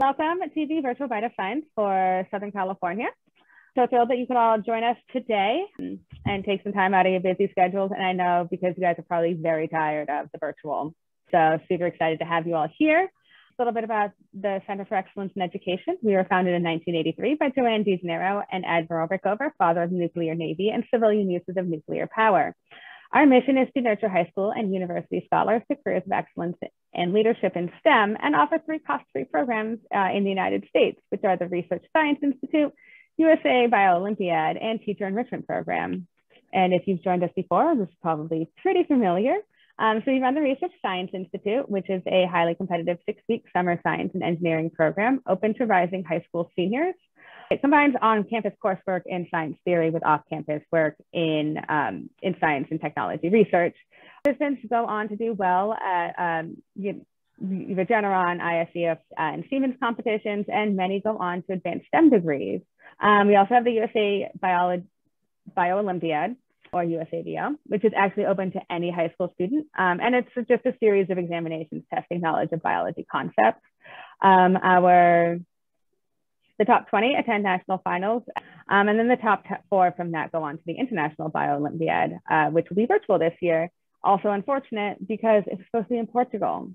Welcome to the Virtual Bite Science for Southern California. So thrilled that you could all join us today and take some time out of your busy schedules. And I know because you guys are probably very tired of the virtual. So super excited to have you all here. A little bit about the Center for Excellence in Education. We were founded in 1983 by Joann DiGennaro and Admiral Rickover, father of the nuclear navy and civilian uses of nuclear power. Our mission is to nurture high school and university scholars to careers of excellence and leadership in STEM and offer three cost-free programs uh, in the United States, which are the Research Science Institute, USA Bio-Olympiad, and Teacher Enrichment Program. And if you've joined us before, this is probably pretty familiar. Um, so we run the Research Science Institute, which is a highly competitive six-week summer science and engineering program open to rising high school seniors. It combines on-campus coursework in science theory with off-campus work in, um, in science and technology research. Participants go on to do well at um, Regeneron, ISEF, uh, and Siemens competitions, and many go on to advanced STEM degrees. Um, we also have the USA Bio Olympiad, or USABO, which is actually open to any high school student. Um, and it's just a series of examinations testing knowledge of biology concepts. Um, our the top 20 attend national finals, um, and then the top four from that go on to the International Bio Olympiad, uh, which will be virtual this year. Also unfortunate because it's supposed to be in Portugal.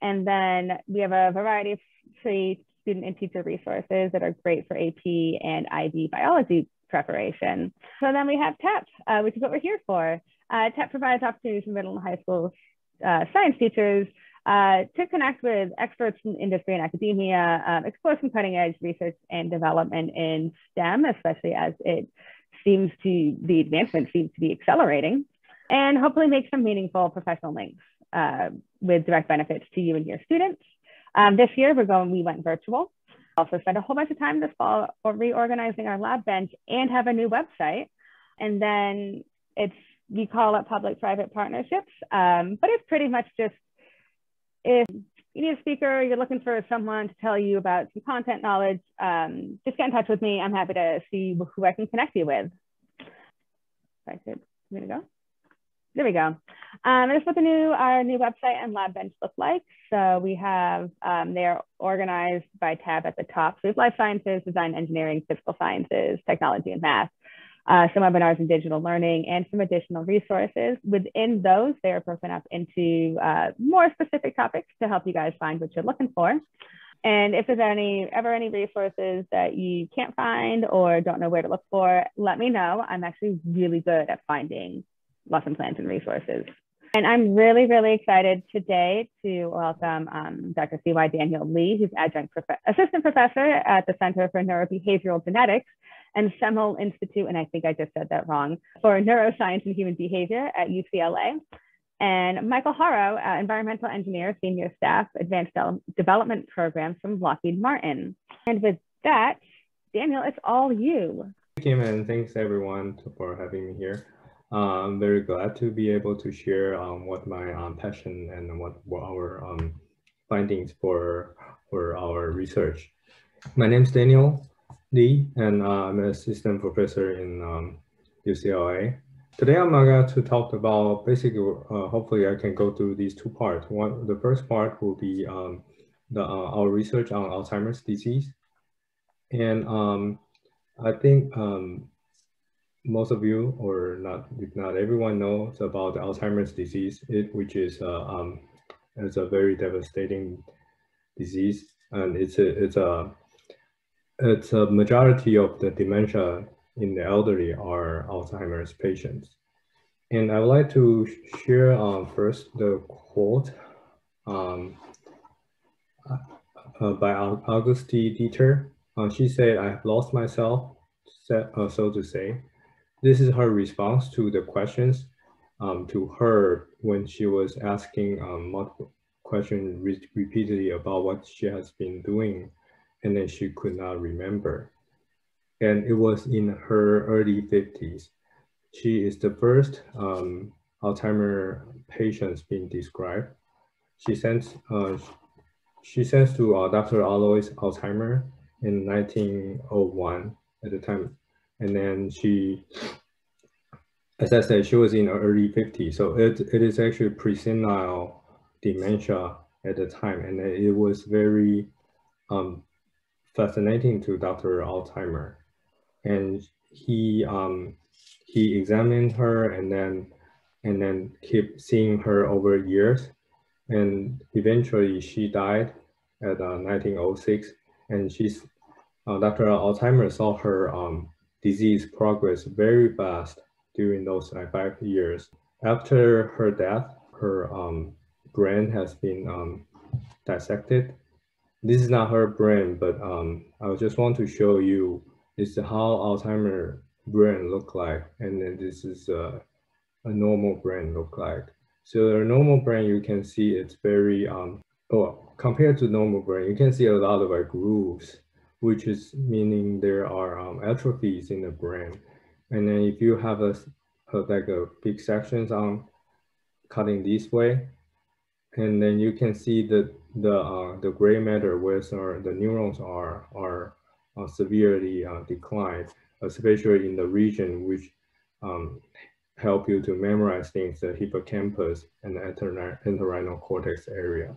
And then we have a variety of free student and teacher resources that are great for AP and IB biology preparation. So then we have TEP, uh, which is what we're here for. Uh, TEP provides opportunities for middle and high school uh, science teachers uh, to connect with experts in industry and academia, um, explore some cutting edge research and development in STEM, especially as it seems to, the advancement seems to be accelerating, and hopefully make some meaningful professional links uh, with direct benefits to you and your students. Um, this year, we're going, we went virtual. Also spent a whole bunch of time this fall reorganizing our lab bench and have a new website. And then it's, we call it public-private partnerships, um, but it's pretty much just if you need a speaker, you're looking for someone to tell you about some content knowledge, um, just get in touch with me. I'm happy to see who I can connect you with. If I could, I'm gonna go. There we go. Um, this is what the new our new website and lab bench look like. So we have um, they're organized by tab at the top. So we have life sciences, design, engineering, physical sciences, technology, and math uh, some webinars in digital learning, and some additional resources. Within those, they are broken up into uh, more specific topics to help you guys find what you're looking for. And if there's any ever any resources that you can't find or don't know where to look for, let me know. I'm actually really good at finding lesson plans and resources. And I'm really, really excited today to welcome um, Dr. C.Y. Daniel Lee, who's adjunct prof assistant professor at the Center for Neurobehavioral Genetics and Semel Institute, and I think I just said that wrong, for Neuroscience and Human Behavior at UCLA. And Michael Haro, uh, environmental engineer, senior staff, advanced de development programs from Lockheed Martin. And with that, Daniel, it's all you. Thank you, and thanks everyone for having me here. Uh, I'm very glad to be able to share um, what my um, passion and what, what our um, findings for, for our research. My name is Daniel. Lee, and uh, I'm an assistant professor in um, UCLA. Today I'm going to talk about basically, uh, hopefully I can go through these two parts. One, the first part will be um, the, uh, our research on Alzheimer's disease. And um, I think um, most of you, or not, if not everyone knows about Alzheimer's disease, it, which is, uh, um, it's a very devastating disease. And it's a, it's a it's a majority of the dementia in the elderly are Alzheimer's patients. And I would like to share um, first the quote um, uh, by Auguste Deter. Uh, she said, I have lost myself, uh, so to say. This is her response to the questions um, to her when she was asking um, multiple questions re repeatedly about what she has been doing and then she could not remember. And it was in her early 50s. She is the first um, Alzheimer patients being described. She sent, uh, she sent to uh, Dr. Alois Alzheimer in 1901 at the time. And then she, as I said, she was in her early 50s. So it, it is actually presenile dementia at the time. And it was very um, fascinating to Dr. Alzheimer. And he, um, he examined her and then, and then keep seeing her over years. And eventually she died at uh, 1906. And she's, uh, Dr. Alzheimer saw her um, disease progress very fast during those five years. After her death, her um, brain has been um, dissected. This is not her brain, but um, I just want to show you is how Alzheimer brain look like, and then this is uh, a normal brain look like. So a normal brain, you can see it's very, um, oh, compared to normal brain, you can see a lot of like grooves, which is meaning there are um, atrophies in the brain. And then if you have a, a like a big sections on cutting this way, and then you can see that the uh, the gray matter where the neurons are are uh, severely uh, declined, especially in the region which um, help you to memorize things, the hippocampus and the entorhinal cortex area.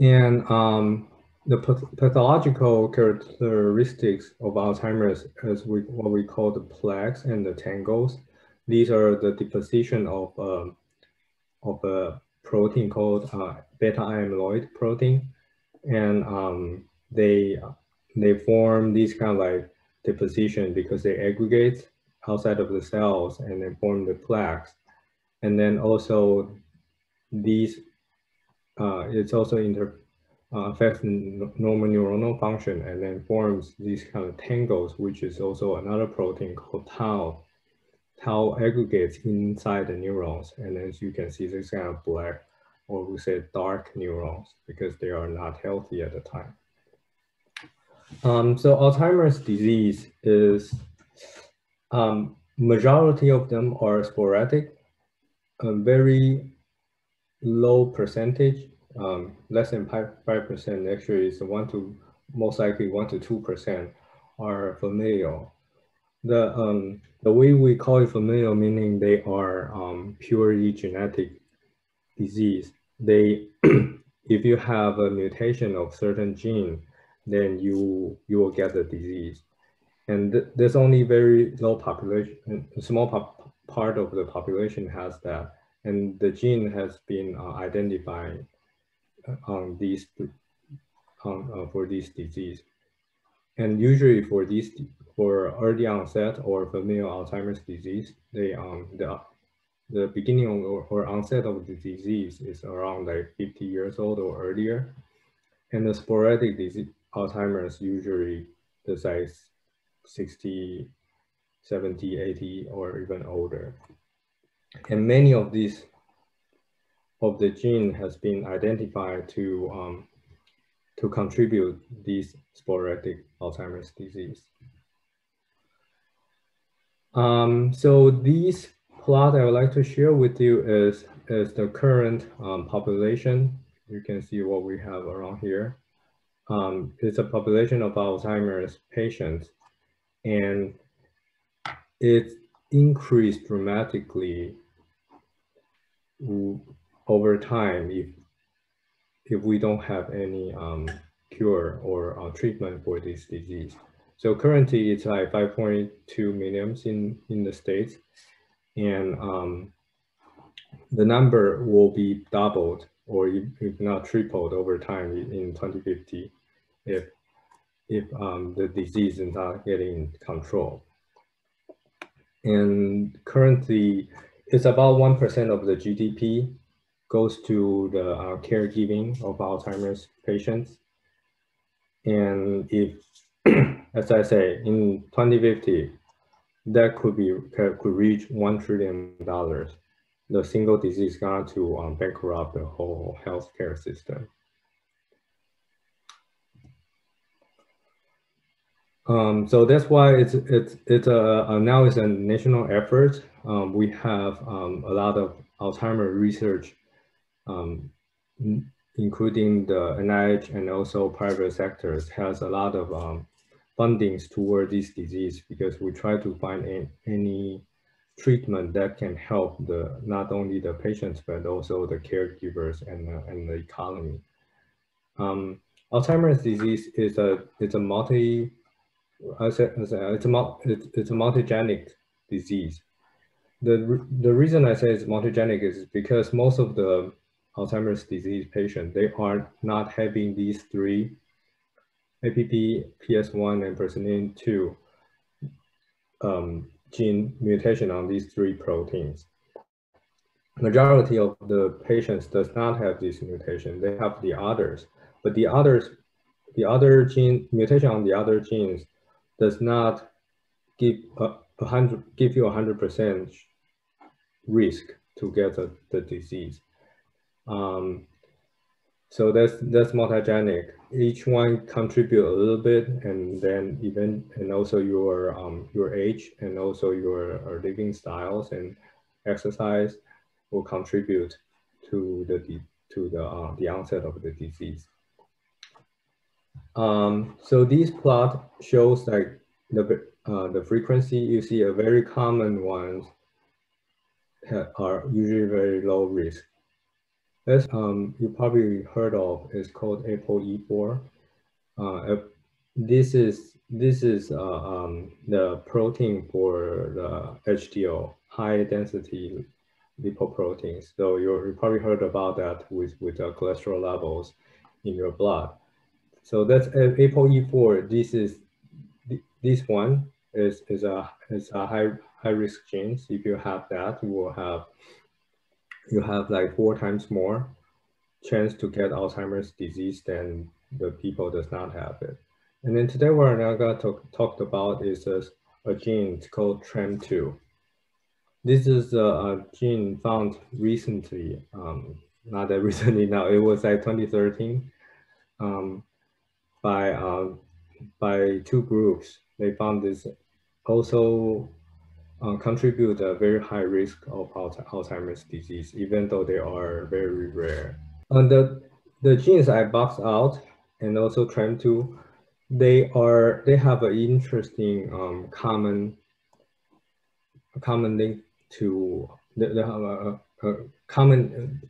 And um, the pathological characteristics of Alzheimer's is we, what we call the plaques and the tangles. These are the deposition of, um, of a protein called uh, beta amyloid protein. And um, they, they form these kind of like deposition because they aggregate outside of the cells and then form the plaques. And then also these, uh, it's also inter, uh, affects normal neuronal function and then forms these kind of tangles, which is also another protein called tau. Tau aggregates inside the neurons. And as you can see, this kind of black, or we say dark neurons, because they are not healthy at the time. Um, so Alzheimer's disease is um, majority of them are sporadic, a very low percentage, um, less than 5% actually is one to, most likely one to 2% are familial. The, um, the way we call it familial, meaning they are um, purely genetic disease. They, if you have a mutation of certain gene, then you, you will get the disease. And th there's only very low population, small pop part of the population has that. And the gene has been uh, identified uh, on these on, uh, for this disease. And usually for this for early onset or familial Alzheimer's disease, they um the the beginning or, or onset of the disease is around like 50 years old or earlier. And the sporadic disease Alzheimer's usually the size 60, 70, 80, or even older. And many of these of the gene has been identified to um, to contribute this sporadic Alzheimer's disease. Um, so this plot I would like to share with you is, is the current um, population. You can see what we have around here. Um, it's a population of Alzheimer's patients and it increased dramatically over time if if we don't have any um, cure or uh, treatment for this disease. So currently it's like 5.2 millions in, in the States and um, the number will be doubled or if not tripled over time in 2050 if if um, the disease is not getting control. And currently, it's about 1% of the GDP goes to the uh, caregiving of Alzheimer's patients. And if, as I say, in 2050, that could be could reach $1 trillion. The single disease going to um, bankrupt the whole healthcare system. Um, so that's why it's it's it's a, a now it's a national effort. Um, we have um, a lot of Alzheimer research, um, including the NIH and also private sectors has a lot of um, fundings toward this disease because we try to find a, any treatment that can help the not only the patients but also the caregivers and uh, and the economy. Um, Alzheimer's disease is a it's a multi it's a it's, it's a multigenic disease. The the reason I say it's multigenic is because most of the Alzheimer's disease patients they are not having these three APP, PS1, and presenilin 2 um, gene mutation on these three proteins. Majority of the patients does not have this mutation. They have the others, but the others, the other gene mutation on the other genes does not give a, a hundred give you a hundred percent risk to get the, the disease. Um, so that's that's multigenic. Each one contribute a little bit, and then even and also your um, your age and also your uh, living styles and exercise will contribute to the to the uh, the onset of the disease. Um, so this plot shows like the uh, the frequency you see a very common ones are usually very low risk as um, you probably heard of, is called ApoE4. Uh, this is this is uh, um, the protein for the HDL, high density lipoproteins. So you probably heard about that with with the cholesterol levels in your blood. So that's ApoE4. This is this one is is a is a high high risk genes. If you have that, you will have you have like four times more chance to get Alzheimer's disease than the people does not have it. And then today what gonna talk, talk about is a, a gene called TREM2. This is a, a gene found recently, um, not that recently now, it was like 2013 um, by, uh, by two groups. They found this also uh, contribute a very high risk of Alzheimer's disease, even though they are very rare. And the, the genes I boxed out and also TREM2, they are they have an interesting um, common common link to they, have a, a, common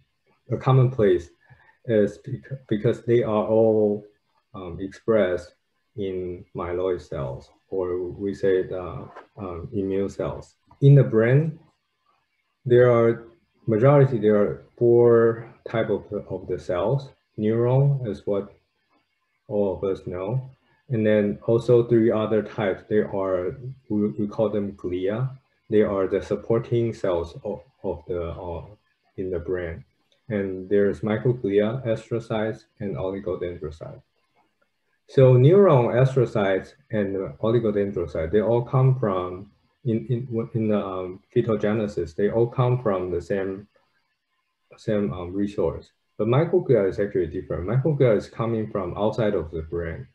a common place is because they are all um, expressed in myeloid cells or we say the um, immune cells. In the brain, there are majority, there are four type of, of the cells. Neuron is what all of us know. And then also three other types, they are, we, we call them glia. They are the supporting cells of, of the, uh, in the brain. And there's microglia, astrocytes, and oligodendrocytes. So neuron astrocytes and oligodendrocytes, they all come from, in, in, in the um, fetogenesis, they all come from the same, same um, resource. But microglia is actually different. Microglia is coming from outside of the brain.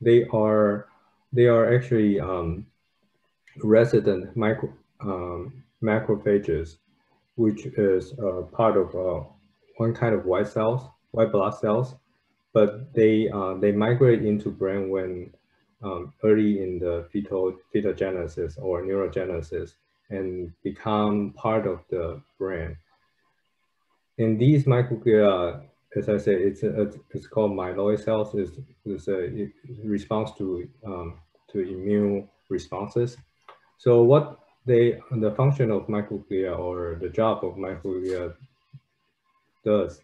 They are, they are actually um, resident micro, um, macrophages, which is uh, part of uh, one kind of white cells, white blood cells but they uh, they migrate into brain when um, early in the fetal fetogenesis or neurogenesis and become part of the brain. And these microglia, as I said, it's a, it's called myeloid cells. is is a response to um, to immune responses. So what they the function of microglia or the job of microglia does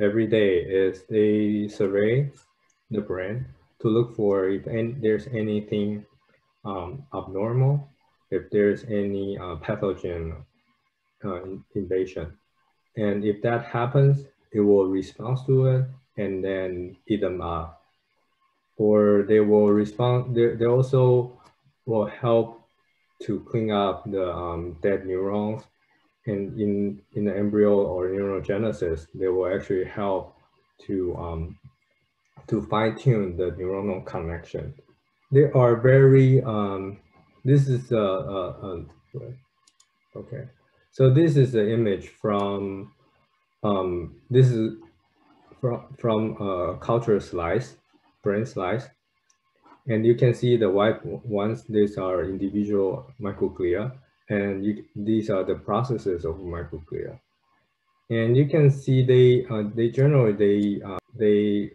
every day is they survey the brain to look for if any, there's anything um, abnormal, if there's any uh, pathogen uh, invasion. And if that happens, it will respond to it and then eat them up. Or they will respond, they, they also will help to clean up the um, dead neurons in, in, in the embryo or neurogenesis, they will actually help to, um, to fine tune the neuronal connection. They are very, um, this is a, a, a, okay. So this is the image from, um, this is from, from a culture slice, brain slice. And you can see the white ones, these are individual microglia and you, these are the processes of microglia. And you can see they uh, they generally they uh, they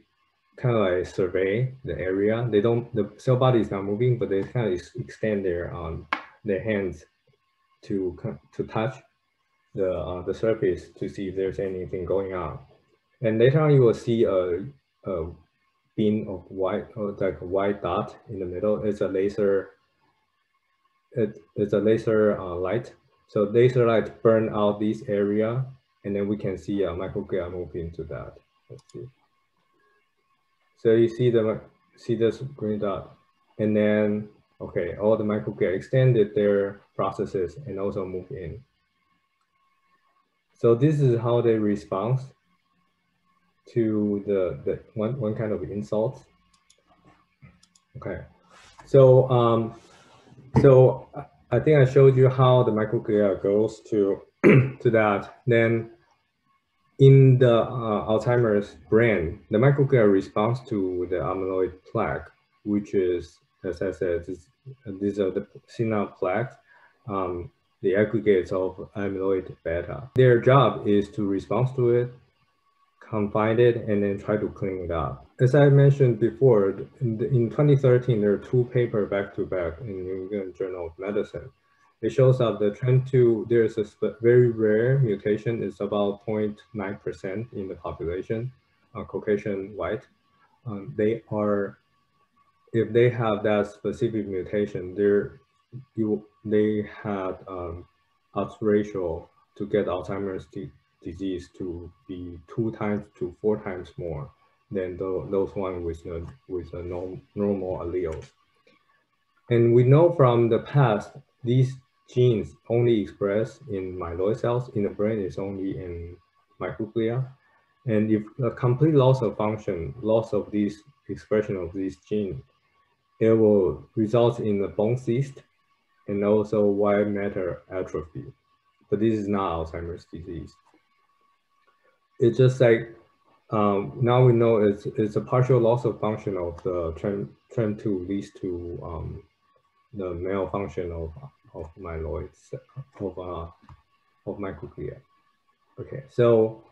kind of like survey the area. They don't, the cell body is not moving, but they kind of extend their um, their hands to to touch the uh, the surface to see if there's anything going on. And later on, you will see a, a beam of white, or like a white dot in the middle. It's a laser. It, it's a laser uh, light. So laser light burn out this area, and then we can see a microglia move into that. Let's see. So you see the see this green dot, and then okay, all the microglia extended their processes and also move in. So this is how they respond to the, the one, one kind of insult. Okay, so um, so I think I showed you how the microglia goes to to that. Then in the uh, Alzheimer's brain, the microglia responds to the amyloid plaque, which is, as I said, this, these are the senile plaques, um, the aggregates of amyloid beta. Their job is to respond to it, confine it, and then try to clean it up. As I mentioned before, in, the, in 2013, there are two papers back to back in New England Journal of Medicine it shows that the TREM2, there's a very rare mutation, it's about 0.9% in the population, uh, Caucasian white. Um, they are, if they have that specific mutation, they're, you, they had um, odds ratio to get Alzheimer's disease to be two times to four times more than the, those one with, uh, with a norm, normal allele. And we know from the past, these genes only expressed in myeloid cells in the brain is only in microglia. And if a complete loss of function, loss of this expression of this gene, it will result in a bone cyst and also white matter atrophy. But this is not Alzheimer's disease. It's just like um, now we know it's, it's a partial loss of function of the TREM, TREM2 leads to um, the malfunction of of myeloid of uh, of microglia. Okay, so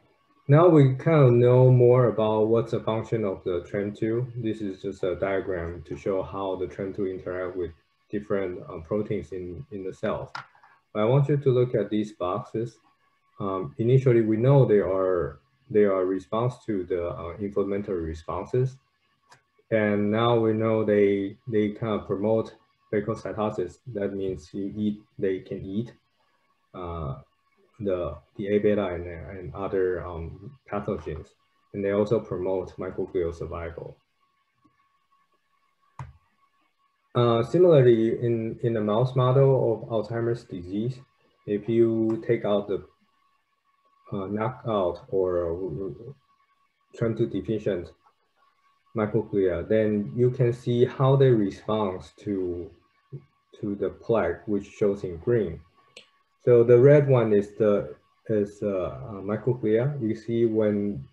now we kind of know more about what's the function of the TREM2. This is just a diagram to show how the TREM2 interact with different uh, proteins in, in the cells. But I want you to look at these boxes. Um, initially, we know they are they are response to the uh, inflammatory responses. And now we know they, they kind of promote phagocytosis, that means you eat, they can eat uh, the, the A beta and, and other um, pathogens. And they also promote microglial survival. Uh, similarly, in, in the mouse model of Alzheimer's disease, if you take out the uh, knockout or TREM2 deficient microglia, then you can see how they respond to to the plaque, which shows in green. So the red one is the is uh, uh, microglia. You see when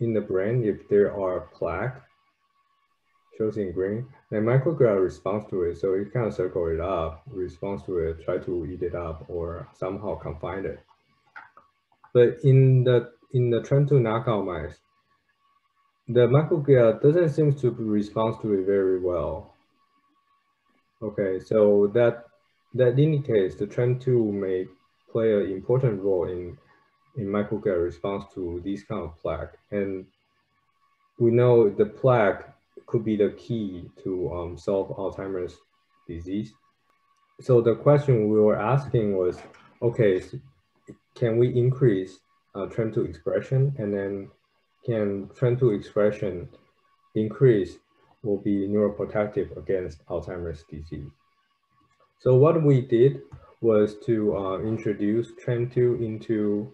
in the brain, if there are plaque, shows in green, then microglia responds to it. So it kind of circle it up, responds to it, try to eat it up or somehow confine it. But in the in the TREM2 knockout mice, the microglia doesn't seem to respond to it very well. Okay, so that that indicates the TREM2 may play an important role in in microglia response to these kind of plaque. And we know the plaque could be the key to um, solve Alzheimer's disease. So the question we were asking was, okay, can we increase uh, TREM2 expression and then can TREM2 expression increase will be neuroprotective against Alzheimer's disease. So what we did was to uh, introduce TREM2 into,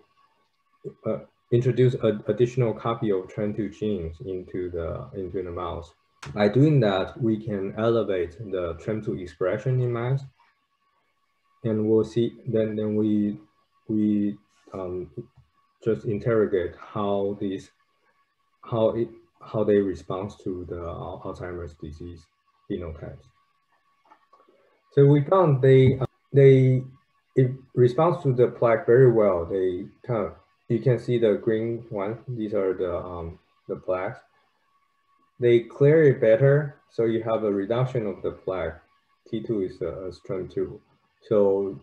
uh, introduce an additional copy of TREM2 genes into the, into the mouse. By doing that, we can elevate the TREM2 expression in mice. And we'll see, then, then we, we um, just interrogate how these, how it, how they respond to the Alzheimer's disease phenotypes. So we found they, uh, they, it responds to the plaque very well. They kind of, you can see the green one, these are the, um, the plaques. they clear it better. So you have a reduction of the plaque. T2 is a, a TREM2. So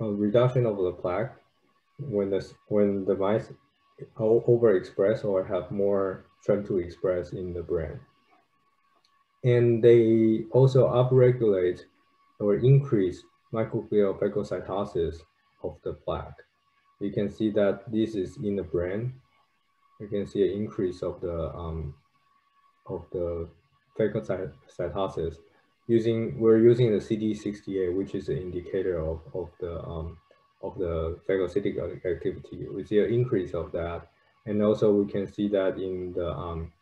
a reduction of the plaque when the, when the mice overexpress or have more TREM2 express in the brain. And they also upregulate or increase microglial phagocytosis of the plaque. You can see that this is in the brain. You can see an increase of the um, of the phagocytosis using we're using the CD68, which is an indicator of, of the um, of the phagocytic activity. We see an increase of that, and also we can see that in the um,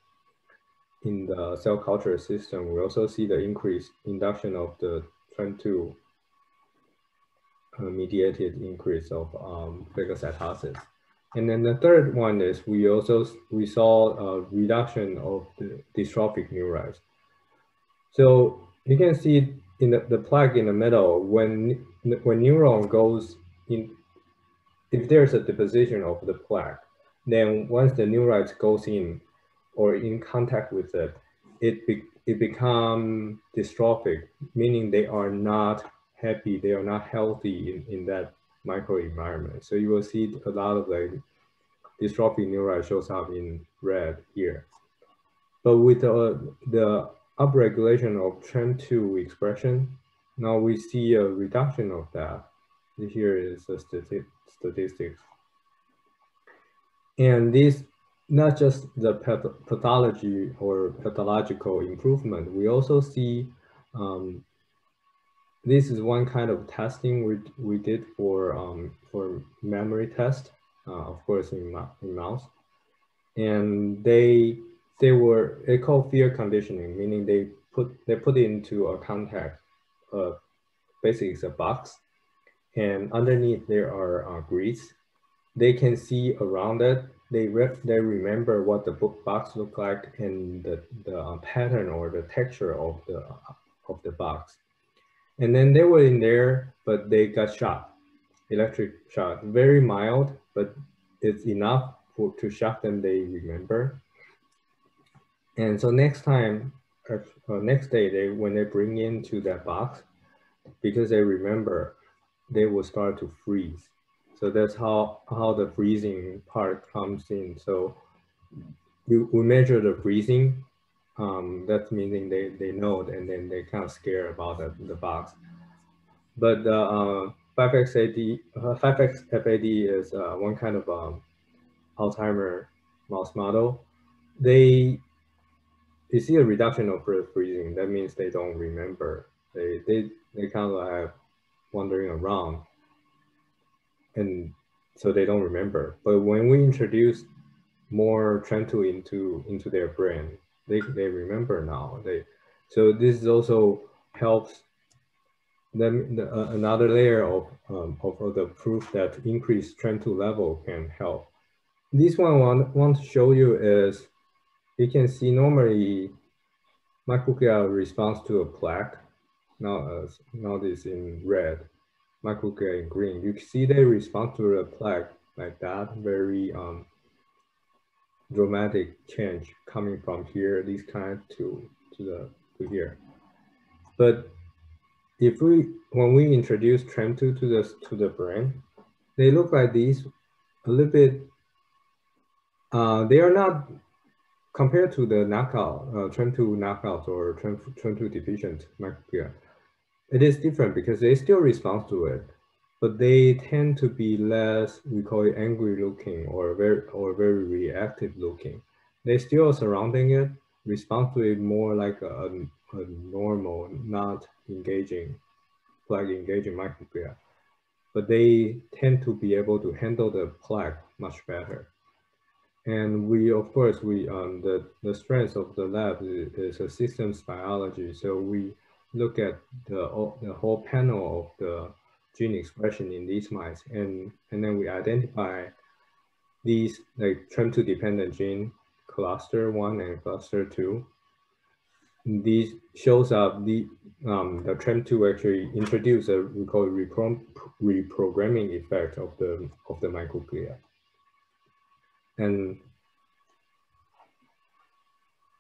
in the cell culture system, we also see the increase induction of the TREM2 uh, mediated increase of um, phagocytosis. And then the third one is we also we saw a reduction of the dystrophic neurites. So you can see in the, the plaque in the middle, when when neuron goes in, if there's a deposition of the plaque, then once the neurite goes in or in contact with it, it be, it become dystrophic, meaning they are not happy, they are not healthy in, in that microenvironment. So you will see a lot of like dystrophic neurite shows up in red here. But with the, the upregulation of TREM2 expression, now we see a reduction of that. Here is the statistics. And this, not just the pathology or pathological improvement, we also see um, this is one kind of testing we, we did for, um, for memory test, uh, of course in, in mouse. And they, they were, they call fear conditioning, meaning they put, they put into a contact, uh, basically it's a box. And underneath there are uh, grids. They can see around it. They, re they remember what the book box look like and the, the uh, pattern or the texture of the, of the box. And then they were in there, but they got shot, electric shock, very mild, but it's enough for, to shock them they remember. And so next time, next day, they when they bring into that box, because they remember, they will start to freeze. So that's how, how the freezing part comes in. So you, we measure the freezing um, that's meaning they, they know and then they kind of scare about the, the box. But the uh, 5XAD, uh, 5XFAD is uh, one kind of um, Alzheimer mouse model. They, you see a reduction of freezing. That means they don't remember. They, they, they kind of have wandering around and so they don't remember. But when we introduce more TREM2 into, into their brain, they, they remember now. They so this also helps them the, uh, another layer of, um, of, of the proof that increased TREM2 level can help. This one I want, want to show you is you can see normally microglia responds to a plaque. Now, uh, now this in red, microglia in green. You can see they respond to a plaque like that, very um, dramatic change coming from here, this kind to, to the to here. But if we when we introduce TREM2 to the to the brain, they look like these a little bit. Uh, they are not compared to the knockout uh, TREM2 knockouts or TREM2 deficient microglia. It is different because they still respond to it, but they tend to be less, we call it angry looking or very, or very reactive looking. They still surrounding it, respond to it more like a, a normal, not engaging, plaque engaging microglia. But they tend to be able to handle the plaque much better. And we, of course, we um, the, the strength of the lab is, is a systems biology. So we look at the, the whole panel of the gene expression in these mice. And, and then we identify these like TREM2 dependent gene cluster one and cluster two. These shows up the um, the TREM2 actually introduce a we call repro reprogramming effect of the of the microglia. And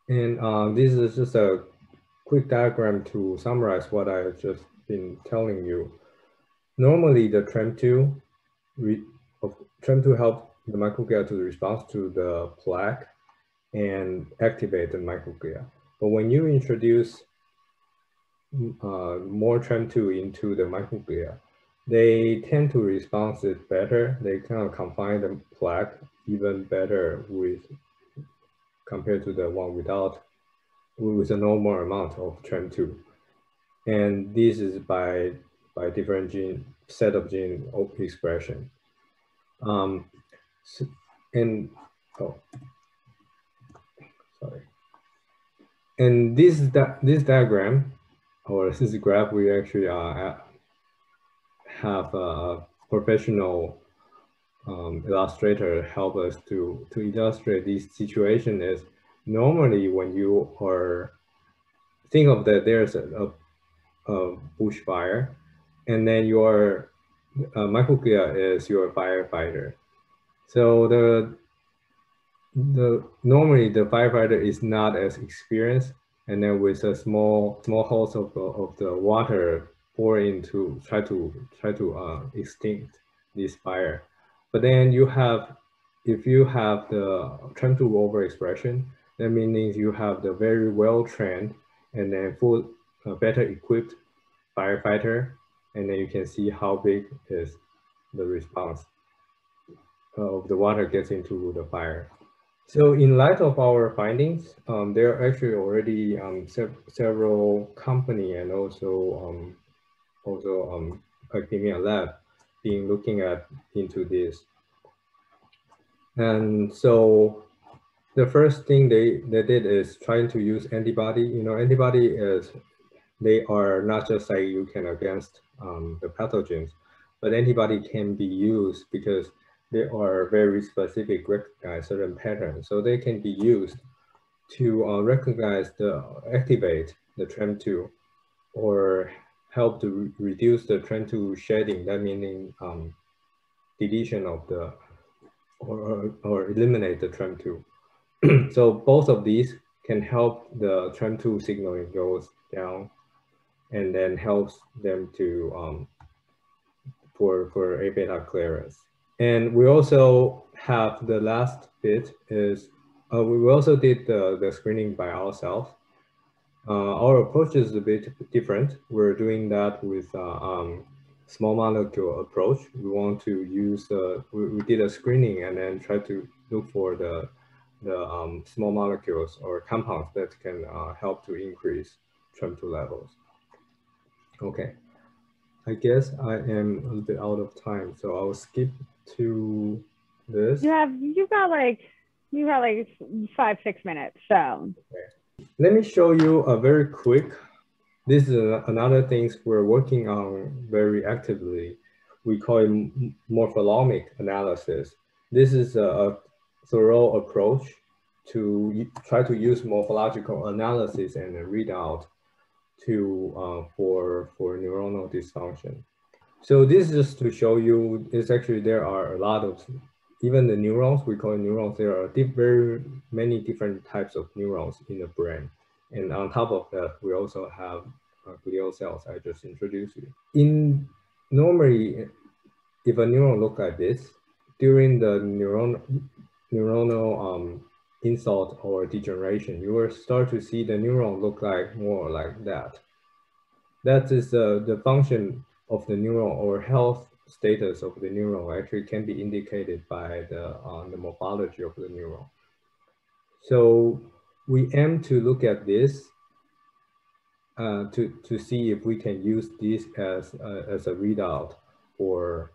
And uh, this is just a quick diagram to summarize what I've just been telling you. Normally the TREM2, TREM2 help the microglia to respond to the plaque and activate the microglia. But when you introduce uh, more TREM2 into the microglia, they tend to respond it better. They kind of confine the plaque even better with compared to the one without with a normal amount of TREM2. And this is by by different gene set of gene expression. Um, so, and oh, sorry. And this this diagram or this graph, we actually uh, have a professional um, illustrator help us to, to illustrate this situation is normally when you are, think of that there's a, a, a bushfire and then your uh, microglia is your firefighter. So the, the normally the firefighter is not as experienced and then with a small small hose of, of the water pour into try to try to uh, extinct this fire. But then you have, if you have the TREM2 overexpression, that means you have the very well trained and then full uh, better equipped firefighter, and then you can see how big is the response of the water gets into the fire. So in light of our findings, um, there are actually already um, se several company and also um, also um, academia lab being looking at into this. And so the first thing they, they did is trying to use antibody. You know, antibody is, they are not just like you can against um, the pathogens, but antibody can be used because they are very specific, recognize certain patterns. So they can be used to uh, recognize the, activate the TREM2 or help to re reduce the TREM2 shedding, that meaning um, deletion of the, or, or eliminate the TREM2. so both of these can help the TREM2 signaling goes down and then helps them to, um, for, for A beta clearance. And we also have the last bit is, uh, we also did the, the screening by ourselves uh, our approach is a bit different. We're doing that with uh, um, small molecule approach. We want to use, uh, we, we, did a screening and then try to look for the, the um, small molecules or compounds that can uh, help to increase TREM2 levels. Okay, I guess I am a little bit out of time, so I'll skip to this. You have, you've got like, you've got like five, six minutes, so. Okay. Let me show you a very quick, this is another things we're working on very actively. We call it morpholomic analysis. This is a, thorough approach to try to use morphological analysis and readout to uh, for for neuronal dysfunction. So this is just to show you. It's actually there are a lot of even the neurons, we call neurons, there are very many different types of neurons in the brain. And on top of that, we also have uh, glial cells I just introduced you. In normally, if a neuron look like this, during the neuron, neuronal um, insult or degeneration, you will start to see the neuron look like more like that. That is uh, the function of the neuron or health status of the neuron actually can be indicated by the, uh, the morphology of the neuron. So we aim to look at this uh, to, to see if we can use this as, uh, as a readout for,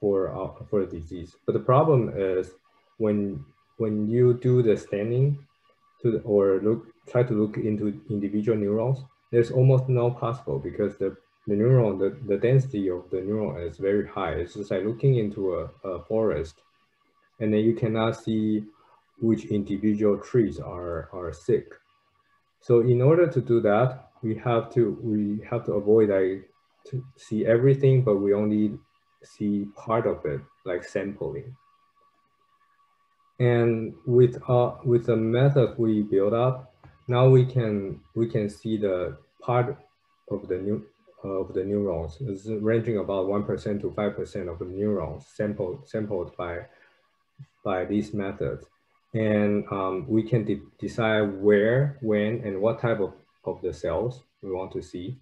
for, uh, for the disease. But the problem is when, when you do the staining to or look, try to look into individual neurons, there's almost no possible because the the neuron, the, the density of the neuron is very high. It's just like looking into a, a forest and then you cannot see which individual trees are, are sick. So in order to do that, we have to, we have to avoid like to see everything, but we only see part of it, like sampling. And with uh, with the method we build up, now we can we can see the part of the new of the neurons is ranging about one percent to five percent of the neurons sampled sampled by by these methods, and um, we can de decide where, when, and what type of of the cells we want to see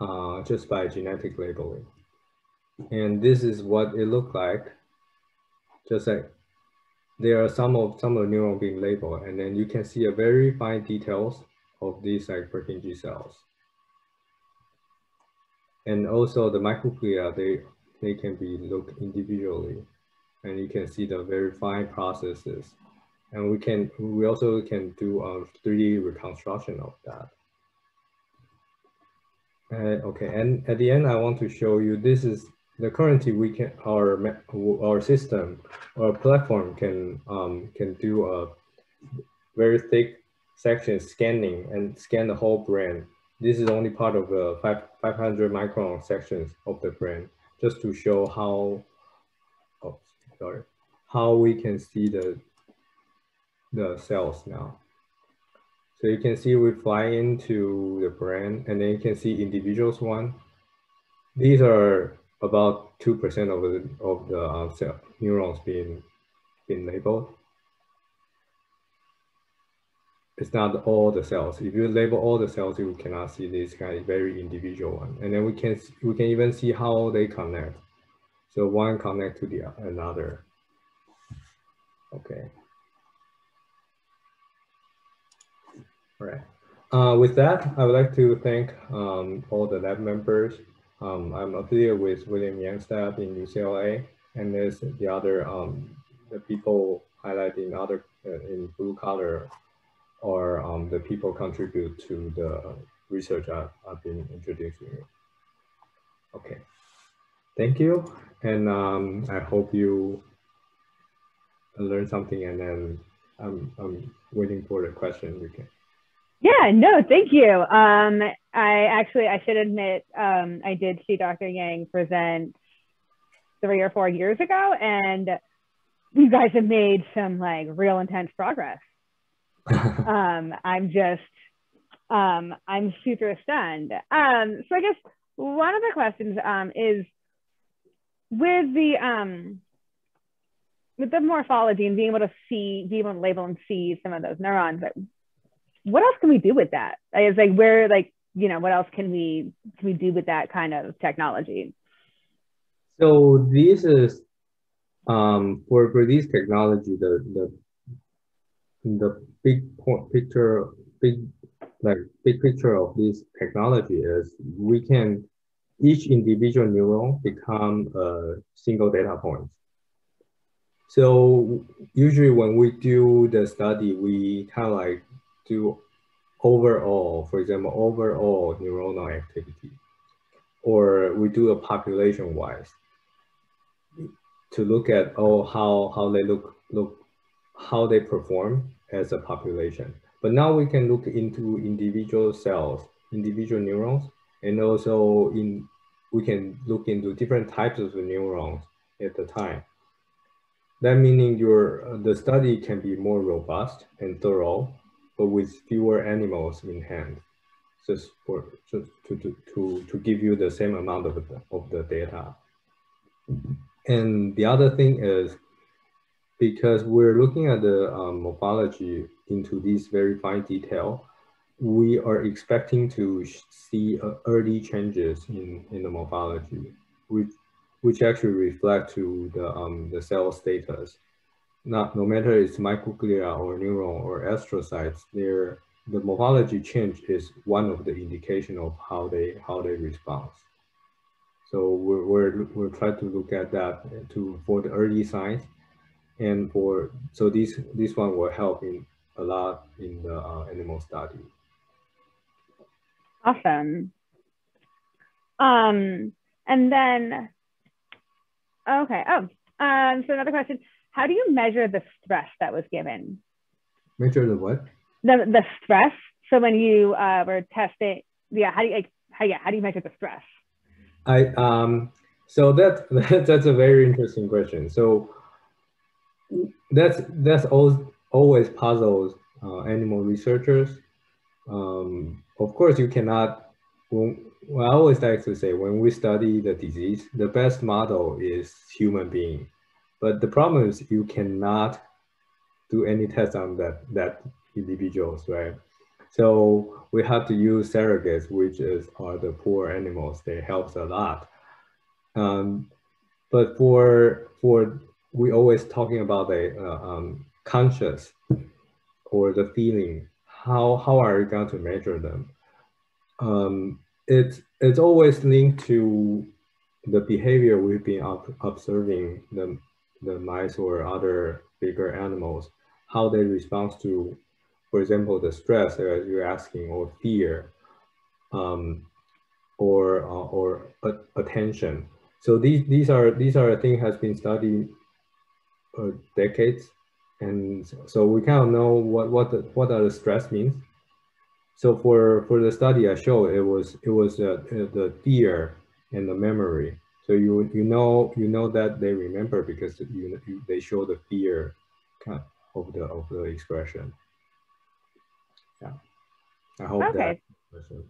uh, just by genetic labeling. And this is what it looked like just like there are some of some of the neuron being labeled, and then you can see a very fine details of these like Purkinje cells. And also the microglia, they they can be looked individually, and you can see the very fine processes. And we can we also can do a 3D reconstruction of that. Uh, okay, and at the end, I want to show you this is the currently we can our our system our platform can um, can do a very thick section scanning and scan the whole brain. This is only part of the five, 500 micron sections of the brain, just to show how, oh, sorry, how we can see the, the cells now. So you can see we fly into the brain and then you can see individuals one. These are about 2% of the, of the uh, cell, neurons being, being labeled. It's not all the cells. If you label all the cells, you cannot see this kind of very individual one. And then we can, we can even see how they connect. So one connect to the another. Okay. All right. Uh, with that, I would like to thank um, all the lab members um, I'm affiliated with William Yang in UCLA, and there's the other um, the people highlighted in other uh, in blue color, or um, the people contribute to the research I've, I've been introducing you. Okay, thank you, and um, I hope you learn something, and then I'm I'm waiting for the question you can. Yeah, no, thank you. Um, I actually, I should admit, um, I did see Dr. Yang present three or four years ago, and you guys have made some like real intense progress. um, I'm just, um, I'm super stunned. Um, so I guess one of the questions um, is with the um, with the morphology and being able to see, being able to label and see some of those neurons what else can we do with that? It's like where like you know what else can we can we do with that kind of technology? So this is um, for for this technology the the the big point picture big like big picture of this technology is we can each individual neuron become a single data point. So usually when we do the study, we kind of like do overall, for example, overall neuronal activity, or we do a population wise to look at oh how how they look look how they perform as a population. But now we can look into individual cells, individual neurons, and also in we can look into different types of neurons at the time. That meaning your uh, the study can be more robust and thorough but with fewer animals in hand, just for just to, to, to, to give you the same amount of the, of the data. And the other thing is because we're looking at the um, morphology into this very fine detail, we are expecting to see uh, early changes in, in the morphology, which, which actually reflect to the, um, the cell status. Not no matter it's microglia or neuron or astrocytes, their the morphology change is one of the indication of how they how they respond. So we're we're we're trying to look at that to for the early signs, and for so this this one will help in a lot in the uh, animal study. Awesome. Um, and then okay. Oh, um, so another question how do you measure the stress that was given? Measure the what? The, the stress. So when you uh, were testing, yeah, how do you, like, how, yeah, how do you measure the stress? I, um, so that, that, that's a very interesting question. So that's that's always puzzles uh, animal researchers. Um, of course, you cannot. When, well, I always like to say when we study the disease, the best model is human being. But the problem is you cannot do any test on that that individuals, right? So we have to use surrogates, which is are the poor animals. They helps a lot. Um, but for for we always talking about the uh, um, conscious or the feeling. How how are you going to measure them? Um, it's it's always linked to the behavior we've been observing the the mice or other bigger animals, how they respond to, for example, the stress as you're asking or fear, um, or uh, or attention. So these these are these are things has been studied decades, and so we kind of know what what the, what are the stress means. So for for the study I showed, it was it was uh, the fear and the memory. So you you know you know that they remember because you, you they show the fear kind of the of the expression. Yeah, I hope okay. that.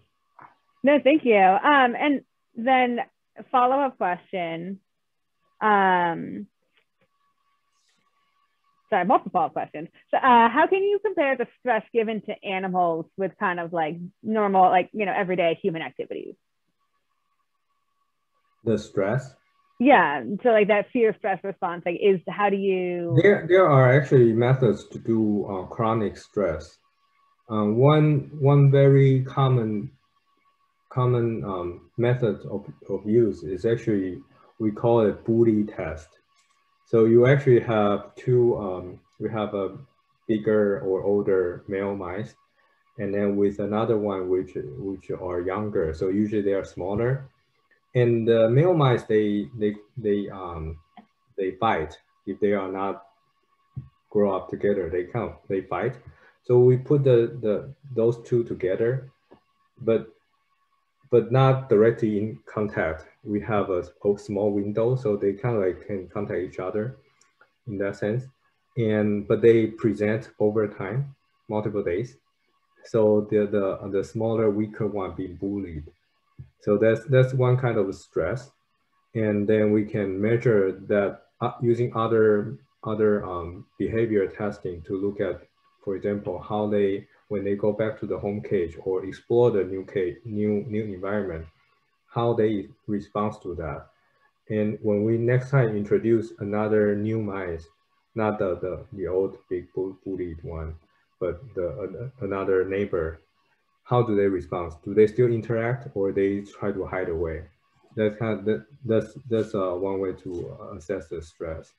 No, thank you. Um, and then follow up question. Um, sorry, multiple questions. So, uh, how can you compare the stress given to animals with kind of like normal, like you know, everyday human activities? The stress. Yeah, so like that fear stress response, like is how do you? There, there are actually methods to do uh, chronic stress. Um, one, one very common, common um, method of, of use is actually we call it bully test. So you actually have two, um, we have a bigger or older male mice, and then with another one which, which are younger. So usually they are smaller. And the male mice, they, they, they, um, they fight if they are not grow up together, they of, they fight. So we put the, the, those two together, but but not directly in contact. We have a, small window, so they kind of like can contact each other in that sense. And but they present over time, multiple days. So the the the smaller, weaker one being bullied. So that's that's one kind of stress, and then we can measure that uh, using other other um, behavior testing to look at, for example, how they when they go back to the home cage or explore the new cage, new, new environment, how they respond to that. And when we next time introduce another new mice, not the, the, the old big bullied one, but the uh, another neighbor, how do they respond? Do they still interact or they try to hide away? That's kind of, that, that's, that's uh, one way to assess the stress.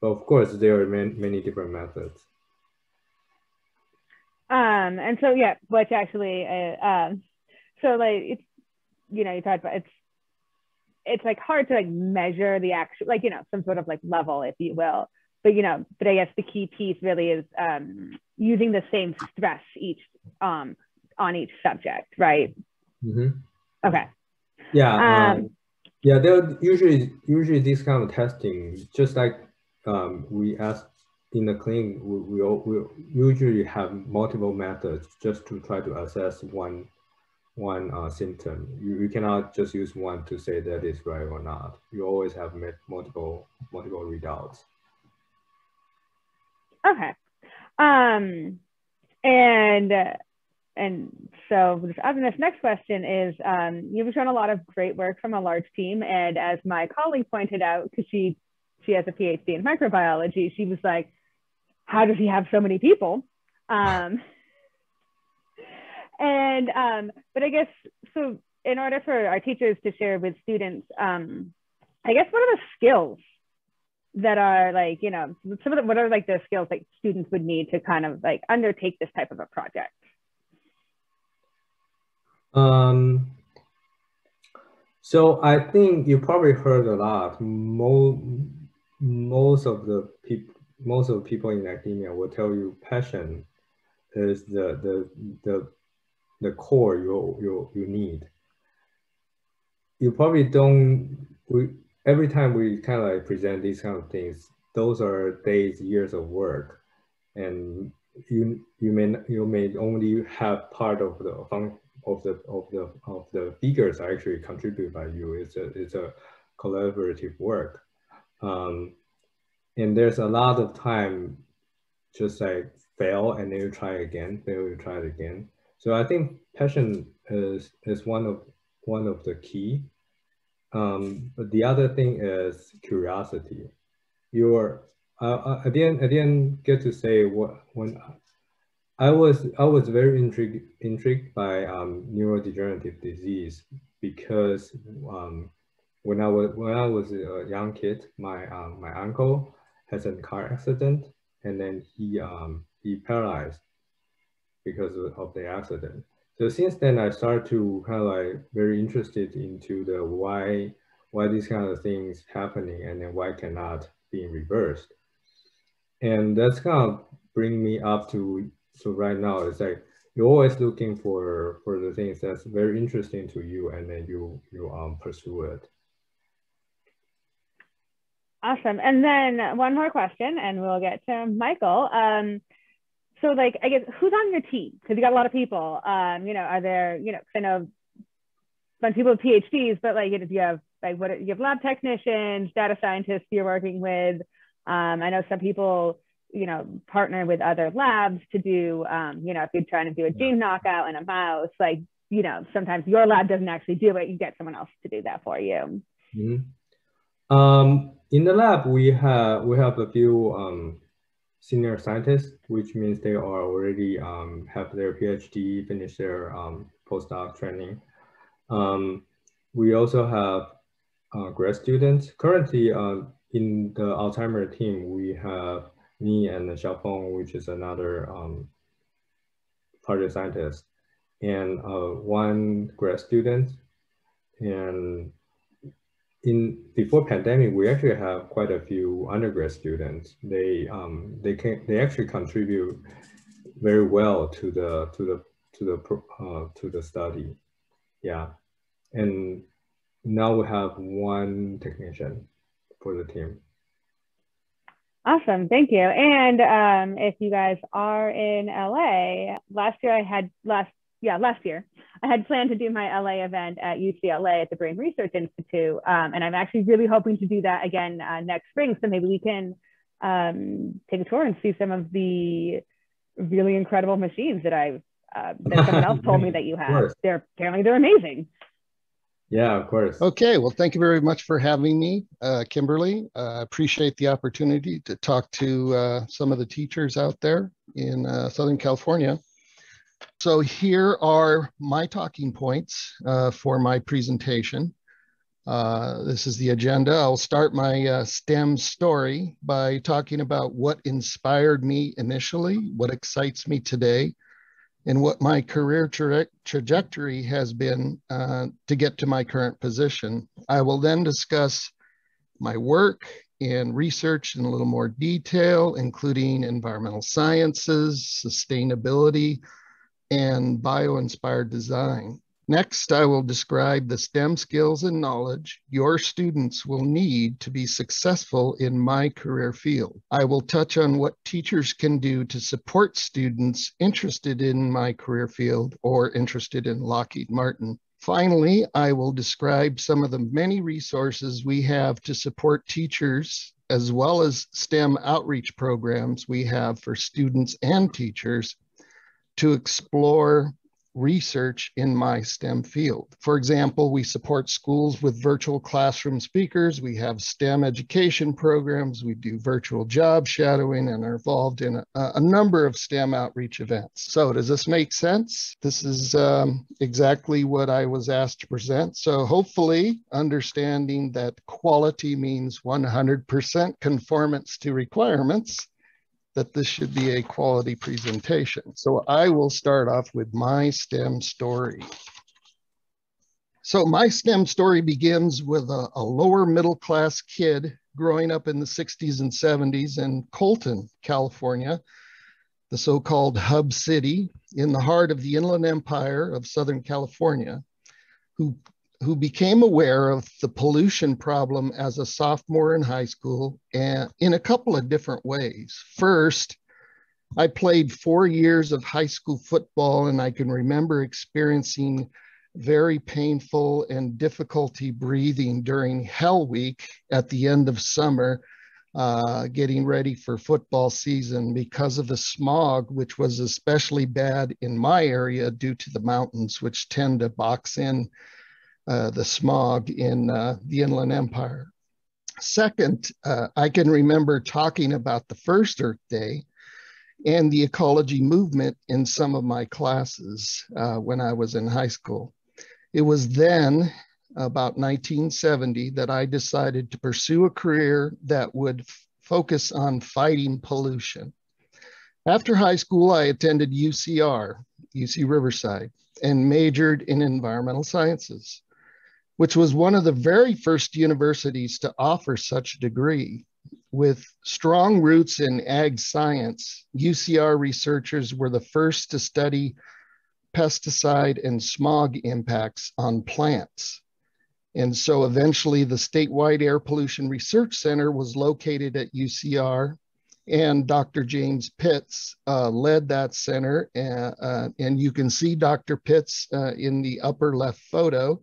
But of course, there are many, many different methods. Um, and so yeah, which actually, uh, um, so like it's, you know, you talked about it's, it's like hard to like measure the actual, like you know, some sort of like level, if you will. But you know, but I guess the key piece really is um, using the same stress each um, on each subject, right? Mm-hmm. Okay. Yeah. Um, um, yeah. There usually usually this kind of testing, just like um, we ask in the clinic, we, we, we usually have multiple methods just to try to assess one one uh, symptom. You, you cannot just use one to say that is right or not. You always have multiple multiple readouts. Okay. Um, and and so this next question is, um, you've shown a lot of great work from a large team. And as my colleague pointed out, because she she has a PhD in microbiology, she was like, how does he have so many people? Um, and um, but I guess so. In order for our teachers to share with students, um, I guess what are the skills that are like you know some of the what are like the skills like students would need to kind of like undertake this type of a project? Um, so I think you probably heard a lot. Most most of the people most of the people in academia will tell you passion is the the the the core you you you need. You probably don't. We every time we kind of like present these kind of things, those are days, years of work, and you you may you may only have part of the of the of the of the figures actually contributed by you. It's a it's a collaborative work, um, and there's a lot of time just like fail and then you try again, fail you try it again. So I think passion is is one of one of the key. Um, but the other thing is curiosity. You're uh, I didn't I didn't get to say what when I was I was very intrigued intrigued by um, neurodegenerative disease because um, when I was when I was a young kid, my um, my uncle has a car accident and then he um, he paralyzed because of, the accident. So since then, I started to kind of like very interested into the why why these kind of things happening and then why cannot be reversed. And that's kind of bring me up to so right now it's like you're always looking for for the things that's very interesting to you and then you you um pursue it awesome and then one more question and we'll get to michael um so like i guess who's on your team because you got a lot of people um you know are there you know i know a bunch of people with phds but like if you have like what you have lab technicians data scientists you're working with um i know some people you know, partner with other labs to do, um, you know, if you're trying to do a gene knockout in a mouse, like, you know, sometimes your lab doesn't actually do it. You get someone else to do that for you. Mm-hmm. Um, in the lab, we have we have a few um, senior scientists, which means they are already um, have their PhD, finish their um, postdoc training. Um, we also have uh, grad students. Currently, uh, in the Alzheimer team, we have me and Xiaopeng, which is another um, project scientist, and uh, one grad student. And in before pandemic, we actually have quite a few undergrad students. They um, they can they actually contribute very well to the to the to the uh, to the study. Yeah, and now we have one technician for the team. Awesome, thank you. And um, if you guys are in LA, last year I had last yeah last year I had planned to do my LA event at UCLA at the Brain Research Institute, um, and I'm actually really hoping to do that again uh, next spring. So maybe we can um, take a tour and see some of the really incredible machines that I've uh, that someone else told me that you have. They're apparently they're amazing. Yeah, of course. Okay, well, thank you very much for having me, uh, Kimberly. I uh, appreciate the opportunity to talk to uh, some of the teachers out there in uh, Southern California. So here are my talking points uh, for my presentation. Uh, this is the agenda. I'll start my STEM story by talking about what inspired me initially, what excites me today, and what my career tra trajectory has been uh, to get to my current position. I will then discuss my work and research in a little more detail, including environmental sciences, sustainability, and bio-inspired design. Next, I will describe the STEM skills and knowledge your students will need to be successful in my career field. I will touch on what teachers can do to support students interested in my career field or interested in Lockheed Martin. Finally, I will describe some of the many resources we have to support teachers as well as STEM outreach programs we have for students and teachers to explore research in my STEM field. For example, we support schools with virtual classroom speakers. We have STEM education programs. We do virtual job shadowing and are involved in a, a number of STEM outreach events. So does this make sense? This is um, exactly what I was asked to present. So hopefully understanding that quality means 100% conformance to requirements that this should be a quality presentation. So I will start off with my STEM story. So my STEM story begins with a, a, lower middle class kid growing up in the 60s and 70s in Colton, California, the so-called hub city in the heart of the Inland Empire of Southern California, who who became aware of the pollution problem as a sophomore in high school and in a couple of different ways. First, I played four years of high school football, and I can remember experiencing very painful and difficulty breathing during Hell Week at the end of summer, uh, getting ready for football season because of the smog, which was especially bad in my area due to the mountains, which tend to box in uh, the smog in uh, the Inland Empire. Second, uh, I can remember talking about the first Earth Day and the ecology movement in some of my classes uh, when I was in high school. It was then, about 1970, that I decided to pursue a career that would focus on fighting pollution. After high school, I attended UCR, UC Riverside, and majored in environmental sciences, which was one of the very first universities to offer such a degree. With strong roots in ag science, UCR researchers were the first to study pesticide and smog impacts on plants. And so eventually the statewide air pollution research center was located at UCR and Dr. James Pitts uh, led that center. Uh, uh, and you can see Dr. Pitts uh, in the upper left photo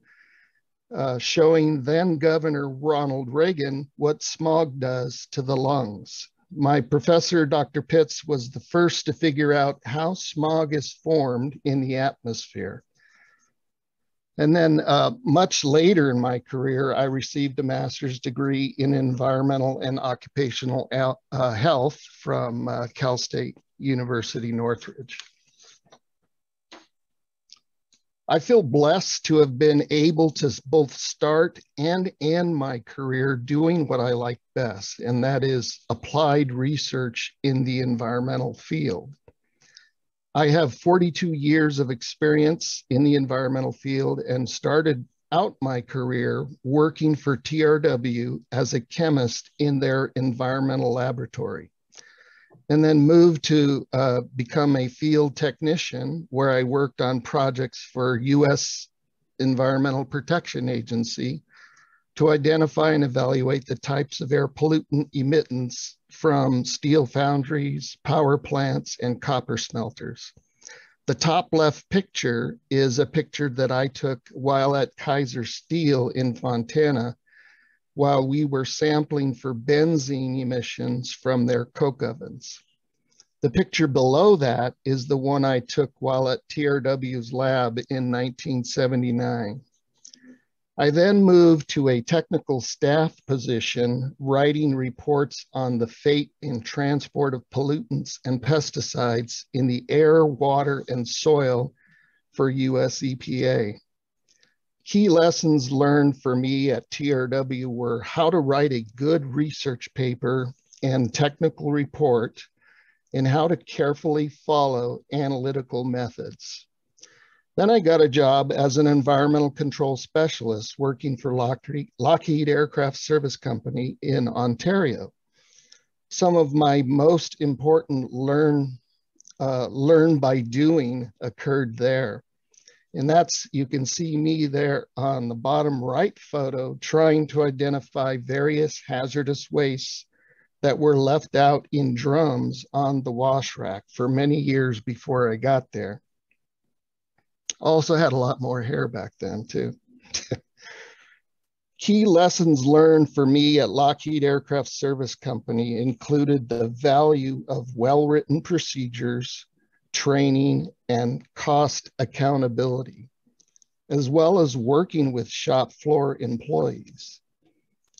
uh, showing then Governor Ronald Reagan what smog does to the lungs. My professor, Dr. Pitts, was the first to figure out how smog is formed in the atmosphere. And then uh, much later in my career, I received a master's degree in environmental and occupational uh, health from uh, Cal State University Northridge. I feel blessed to have been able to both start and end my career doing what I like best, and that is applied research in the environmental field. I have 42 years of experience in the environmental field and started out my career working for TRW as a chemist in their environmental laboratory and then moved to uh, become a field technician where I worked on projects for US Environmental Protection Agency to identify and evaluate the types of air pollutant emittents from steel foundries, power plants, and copper smelters. The top left picture is a picture that I took while at Kaiser Steel in Fontana while we were sampling for benzene emissions from their coke ovens. The picture below that is the one I took while at TRW's lab in 1979. I then moved to a technical staff position, writing reports on the fate and transport of pollutants and pesticides in the air, water, and soil for US EPA. Key lessons learned for me at TRW were how to write a good research paper and technical report, and how to carefully follow analytical methods. Then I got a job as an environmental control specialist working for Lockheed, Aircraft Service Company in Ontario. Some of my most important learn, uh, learn by doing occurred there. And that's, you can see me there on the bottom right photo trying to identify various hazardous wastes that were left out in drums on the wash rack for many years before I got there. Also had a lot more hair back then too. Key lessons learned for me at Lockheed Aircraft Service Company included the value of well-written procedures, training, and cost accountability, as well as working with shop floor employees.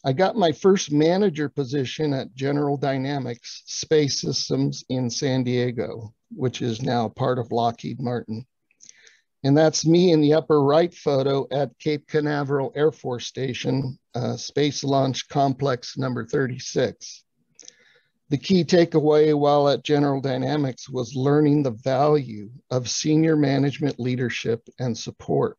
I got my first manager position at General Dynamics Space Systems in San Diego, which is now part of Lockheed Martin. And that's me in the upper right photo at Cape Canaveral Air Force Station, uh, Space Launch Complex number 36. The key takeaway while at General Dynamics was learning the value of senior management leadership and support.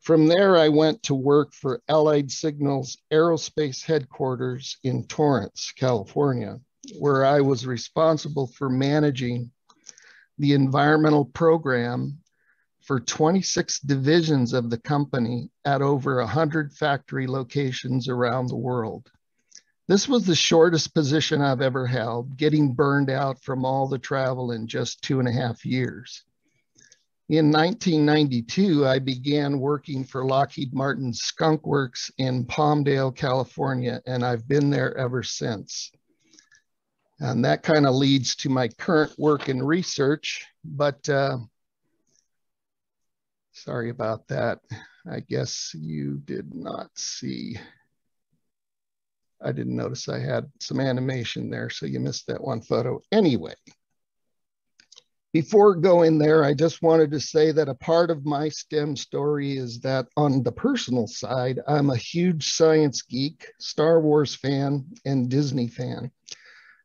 From there, I went to work for Allied Signals Aerospace Headquarters in Torrance, California, where I was responsible for managing the environmental program for 26 divisions of the company at over 100 factory locations around the world. This was the shortest position I've ever held, getting burned out from all the travel in just two and a half years. In 1992, I began working for Lockheed Martin Skunk Works in Palmdale, California, and I've been there ever since. And that kind of leads to my current work in research, but uh, sorry about that. I guess you did not see. I didn't notice I had some animation there, so you missed that one photo. Anyway, before going there, I just wanted to say that a part of my STEM story is that on the personal side, I'm a huge science geek, Star Wars fan, and Disney fan.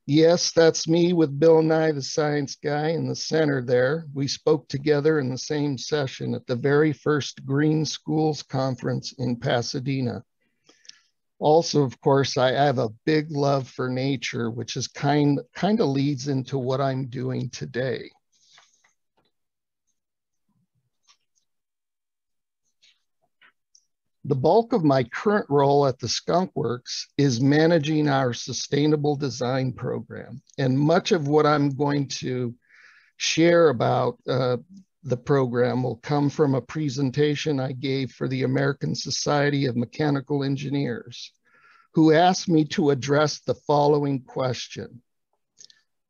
Yes, that's me with Bill Nye, the science guy in the center there. We spoke together in the same session at the very first Green Schools Conference in Pasadena. Also, of course, I have a big love for nature, which is kind, kind of leads into what I'm doing today. The bulk of my current role at the Skunk Works is managing our sustainable design program. And much of what I'm going to share about uh, the program will come from a presentation I gave for the American Society of Mechanical Engineers, who asked me to address the following question.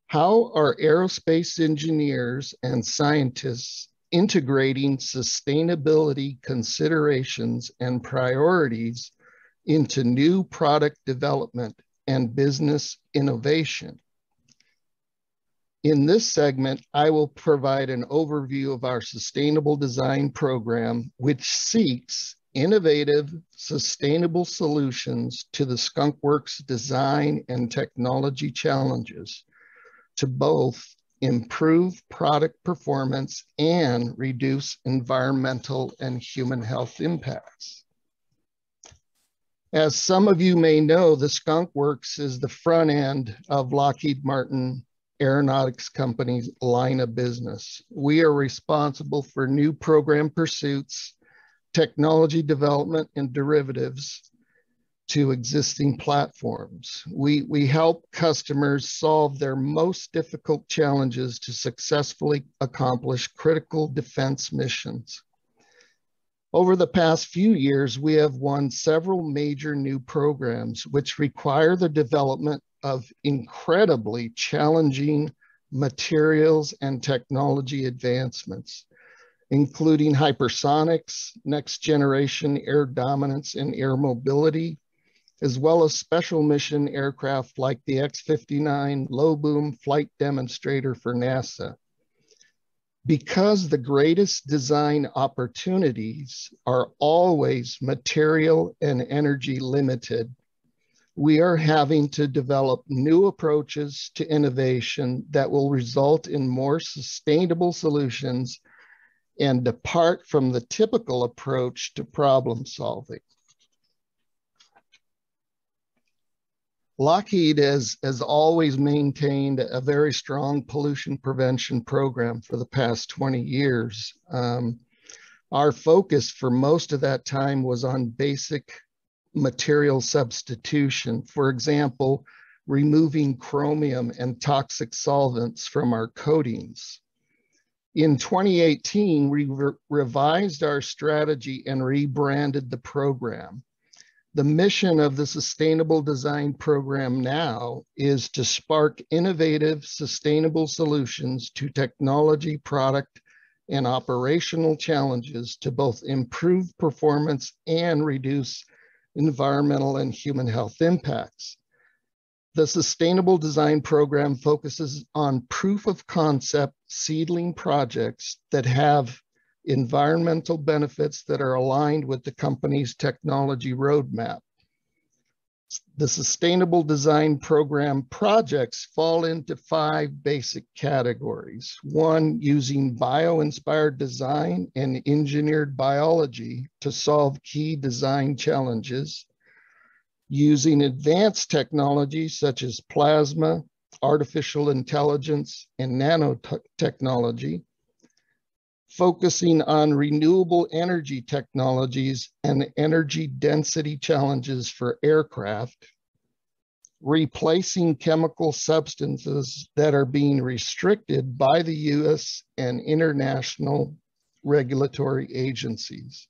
How are aerospace engineers and scientists integrating sustainability considerations and priorities into new product development and business innovation. In this segment, I will provide an overview of our sustainable design program, which seeks innovative, sustainable solutions to the Skunk Works design and technology challenges to both improve product performance, and reduce environmental and human health impacts. As some of you may know, the Skunk Works is the front end of Lockheed Martin Aeronautics Company's line of business. We are responsible for new program pursuits, technology development, and derivatives to existing platforms. We, we help customers solve their most difficult challenges to successfully accomplish critical defense missions. Over the past few years, we have won several major new programs which require the development of incredibly challenging materials and technology advancements, including hypersonics, next generation air dominance and air mobility, as well as special mission aircraft like the X-59 low boom flight demonstrator for NASA. Because the greatest design opportunities are always material and energy limited, we are having to develop new approaches to innovation that will result in more sustainable solutions and depart from the typical approach to problem solving. Lockheed has, has always maintained a very strong pollution prevention program for the past 20 years. Um, our focus for most of that time was on basic material substitution. For example, removing chromium and toxic solvents from our coatings. In 2018, we re revised our strategy and rebranded the program the mission of the Sustainable Design Program now is to spark innovative, sustainable solutions to technology, product, and operational challenges to both improve performance and reduce environmental and human health impacts. The Sustainable Design Program focuses on proof of concept seedling projects that have environmental benefits that are aligned with the company's technology roadmap. The Sustainable Design Program projects fall into five basic categories. One, using bio-inspired design and engineered biology to solve key design challenges. Using advanced technologies such as plasma, artificial intelligence, and nanotechnology focusing on renewable energy technologies and energy density challenges for aircraft, replacing chemical substances that are being restricted by the US and international regulatory agencies.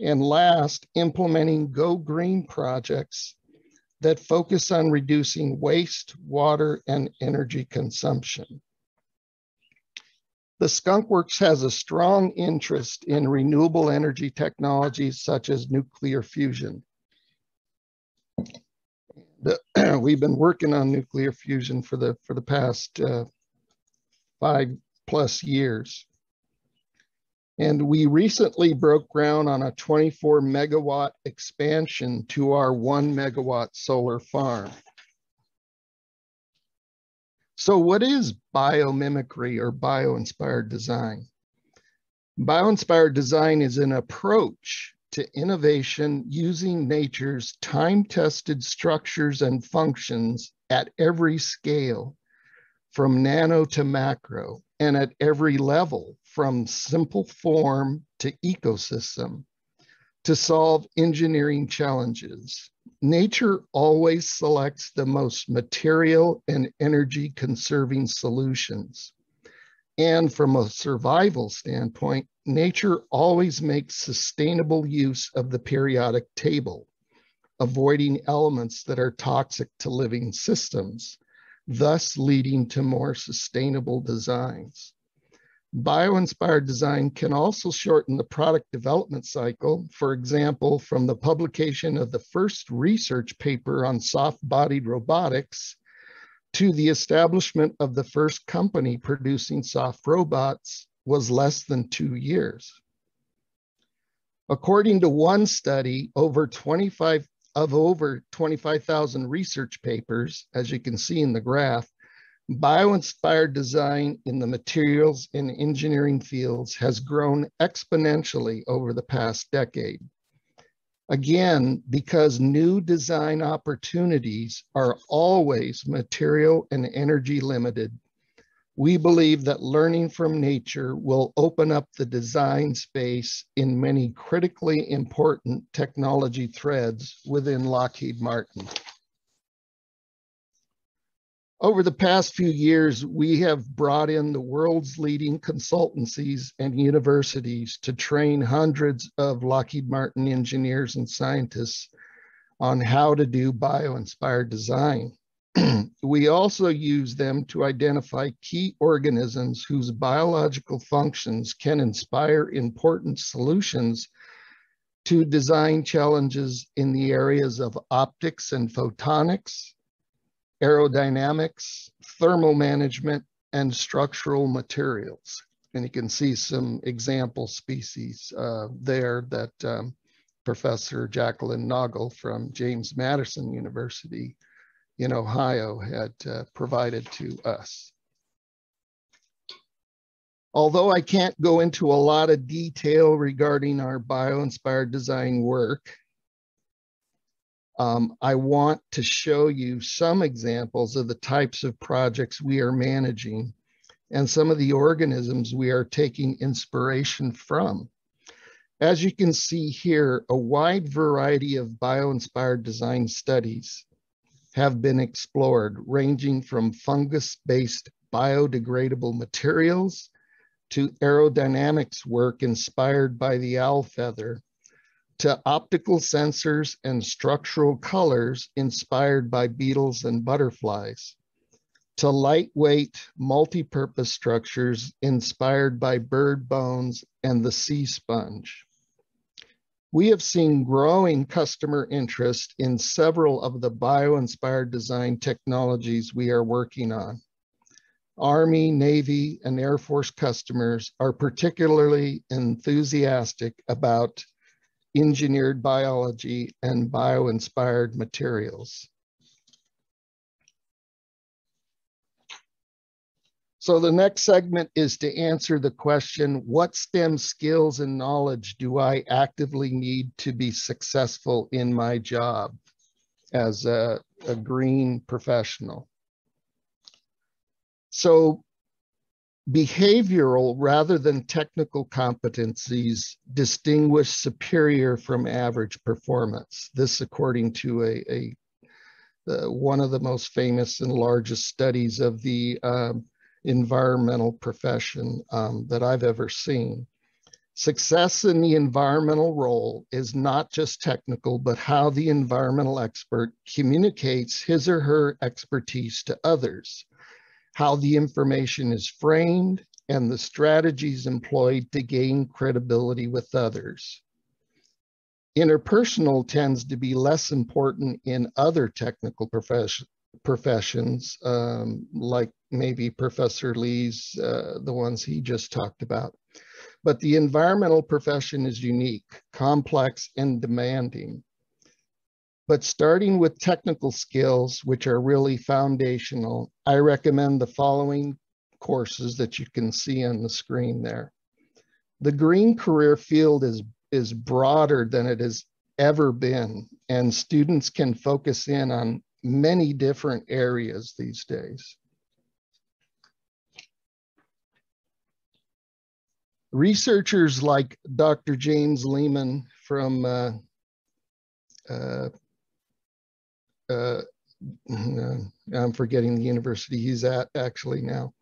And last, implementing Go Green projects that focus on reducing waste, water, and energy consumption. The Skunk Works has a strong interest in renewable energy technologies such as nuclear fusion. The, we've been working on nuclear fusion for the for the past uh, five plus years. And we recently broke ground on a 24 megawatt expansion to our one megawatt solar farm. So what is biomimicry or bio-inspired design? Bio-inspired design is an approach to innovation using nature's time-tested structures and functions at every scale, from nano to macro, and at every level, from simple form to ecosystem, to solve engineering challenges nature always selects the most material and energy conserving solutions. And from a survival standpoint, nature always makes sustainable use of the periodic table, avoiding elements that are toxic to living systems, thus leading to more sustainable designs. Bio-inspired design can also shorten the product development cycle. For example, from the publication of the first research paper on soft-bodied robotics to the establishment of the first company producing soft robots was less than two years. According to one study, over 25 of over 25,000 research papers, as you can see in the graph, Bio-inspired design in the materials and engineering fields has grown exponentially over the past decade. Again, because new design opportunities are always material and energy limited, we believe that learning from nature will open up the design space in many critically important technology threads within Lockheed Martin. Over the past few years, we have brought in the world's leading consultancies and universities to train hundreds of Lockheed Martin engineers and scientists on how to do bio-inspired design. we also use them to identify key organisms whose biological functions can inspire important solutions to design challenges in the areas of optics and photonics, aerodynamics, thermal management, and structural materials. And you can see some example species uh, there that um, Professor Jacquelyn Nagel from James Madison University in Ohio had uh, provided to us. Although I can't go into a lot of detail regarding our bio-inspired design work, um, I want to show you some examples of the types of projects we are managing and some of the organisms we are taking inspiration from. As you can see here, a wide variety of bio-inspired design studies have been explored, ranging from fungus-based biodegradable materials to aerodynamics work inspired by the owl feather to optical sensors and structural colors inspired by beetles and butterflies, to lightweight multi-purpose structures inspired by bird bones and the sea sponge. We have seen growing customer interest in several of the bio-inspired design technologies we are working on. Army, Navy, and Air Force customers are particularly enthusiastic about engineered biology, and bio-inspired materials. So the next segment is to answer the question, what STEM skills and knowledge do I actively need to be successful in my job as a, a green professional? So behavioral rather than technical competencies distinguish superior from average performance. This according to a, a uh, one of the most famous and largest studies of the um, environmental profession um, that I've ever seen. Success in the environmental role is not just technical, but how the environmental expert communicates his or her expertise to others, how the information is framed, and the strategies employed to gain credibility with others. Interpersonal tends to be less important in other technical profession, professions, um, like maybe Professor Lee's, uh, the ones he just talked about. But the environmental profession is unique, complex, and demanding. But starting with technical skills, which are really foundational, I recommend the following courses that you can see on the screen there. The green career field is, is broader than it has ever been, and students can focus in on many different areas these days. researchers like Dr. James Lehman from uh, uh, uh, I'm forgetting the university he's at actually now.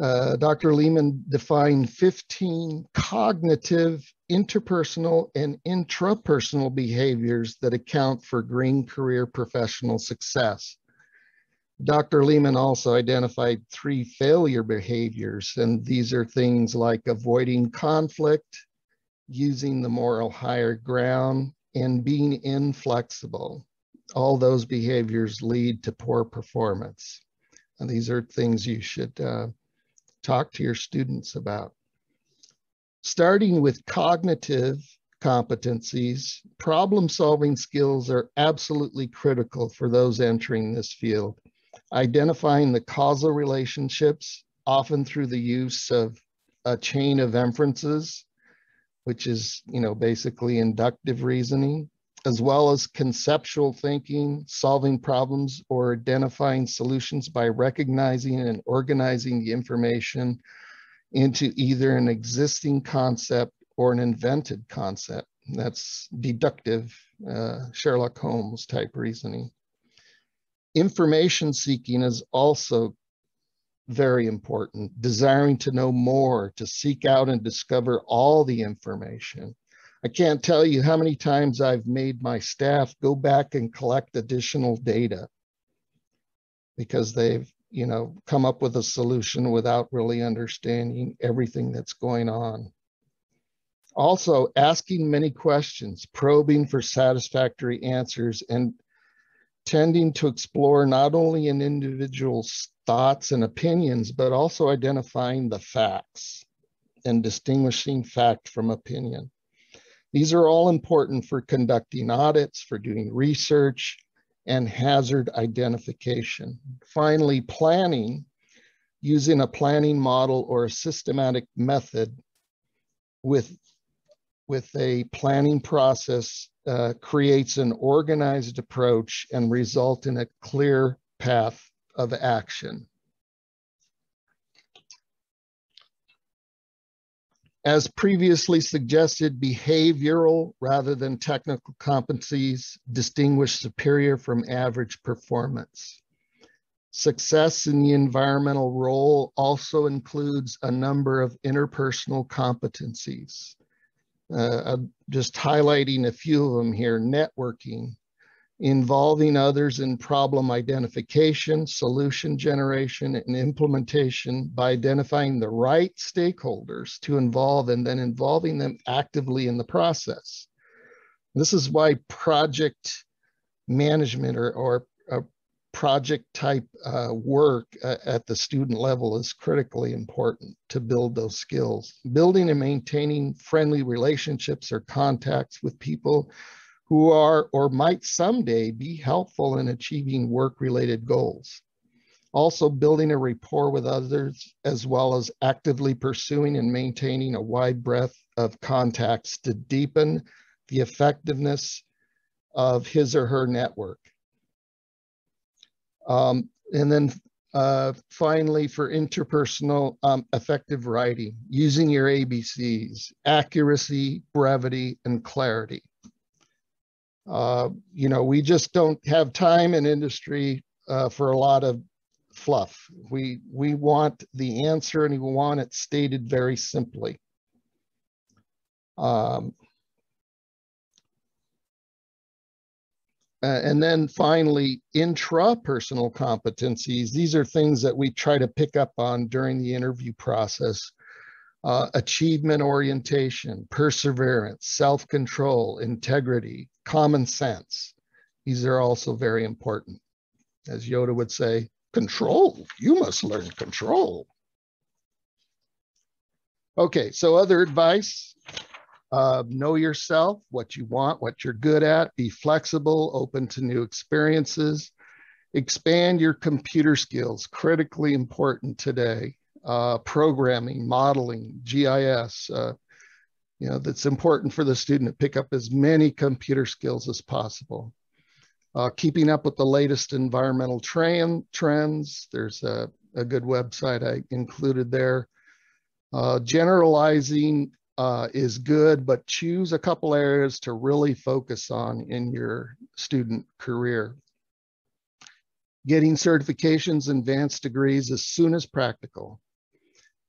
Uh, Dr. Lehman defined 15 cognitive, interpersonal, and intrapersonal behaviors that account for green career professional success. Dr. Lehman also identified three failure behaviors, and these are things like avoiding conflict, using the moral higher ground, and being inflexible. All those behaviors lead to poor performance. And these are things you should uh, talk to your students about. Starting with cognitive competencies, problem solving skills are absolutely critical for those entering this field identifying the causal relationships, often through the use of a chain of inferences, which is, you know, basically inductive reasoning, as well as conceptual thinking, solving problems, or identifying solutions by recognizing and organizing the information into either an existing concept or an invented concept. That's deductive uh, Sherlock Holmes type reasoning information seeking is also very important, desiring to know more, to seek out and discover all the information. I can't tell you how many times I've made my staff go back and collect additional data because they've, you know, come up with a solution without really understanding everything that's going on. Also, asking many questions, probing for satisfactory answers, and tending to explore not only an individual's thoughts and opinions, but also identifying the facts and distinguishing fact from opinion. These are all important for conducting audits, for doing research, and hazard identification. Finally, planning, using a planning model or a systematic method with, with a planning process uh, creates an organized approach and result in a clear path of action. As previously suggested, behavioral rather than technical competencies distinguish superior from average performance. Success in the environmental role also includes a number of interpersonal competencies. Uh, just highlighting a few of them here, networking, involving others in problem identification, solution generation, and implementation by identifying the right stakeholders to involve and then involving them actively in the process. This is why project management or, or project type uh, work uh, at the student level is critically important to build those skills. Building and maintaining friendly relationships or contacts with people who are or might someday be helpful in achieving work-related goals. Also building a rapport with others as well as actively pursuing and maintaining a wide breadth of contacts to deepen the effectiveness of his or her network. Um, and then uh, finally, for interpersonal um, effective writing, using your ABCs, accuracy, brevity, and clarity. Uh, you know, we just don't have time in industry uh, for a lot of fluff. We, we want the answer and we want it stated very simply. Um, and then finally, intrapersonal competencies. These are things that we try to pick up on during the interview process. Uh, achievement orientation, perseverance, self-control, integrity, common sense. These are also very important. As Yoda would say, control, you must learn control. Okay, so other advice, uh, know yourself, what you want, what you're good at, be flexible, open to new experiences, expand your computer skills, critically important today. Uh, programming, modeling, GIS, uh, you know, that's important for the student to pick up as many computer skills as possible. Uh, keeping up with the latest environmental trend, trends. There's a, a good website I included there. Uh, generalizing uh, is good, but choose a couple areas to really focus on in your student career. Getting certifications, advanced degrees as soon as practical.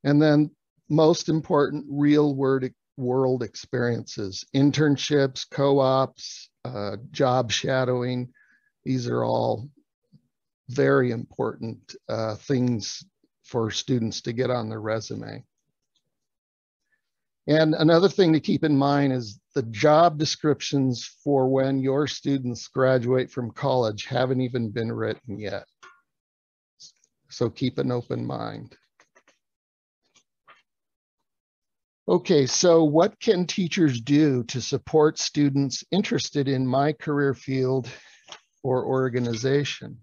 And then most important, real world, world experiences, internships, co-ops, uh, job shadowing. These are all very important uh, things for students to get on their resume. And another thing to keep in mind is the job descriptions for when your students graduate from college haven't even been written yet. So keep an open mind. Okay, so what can teachers do to support students interested in my career field or organization?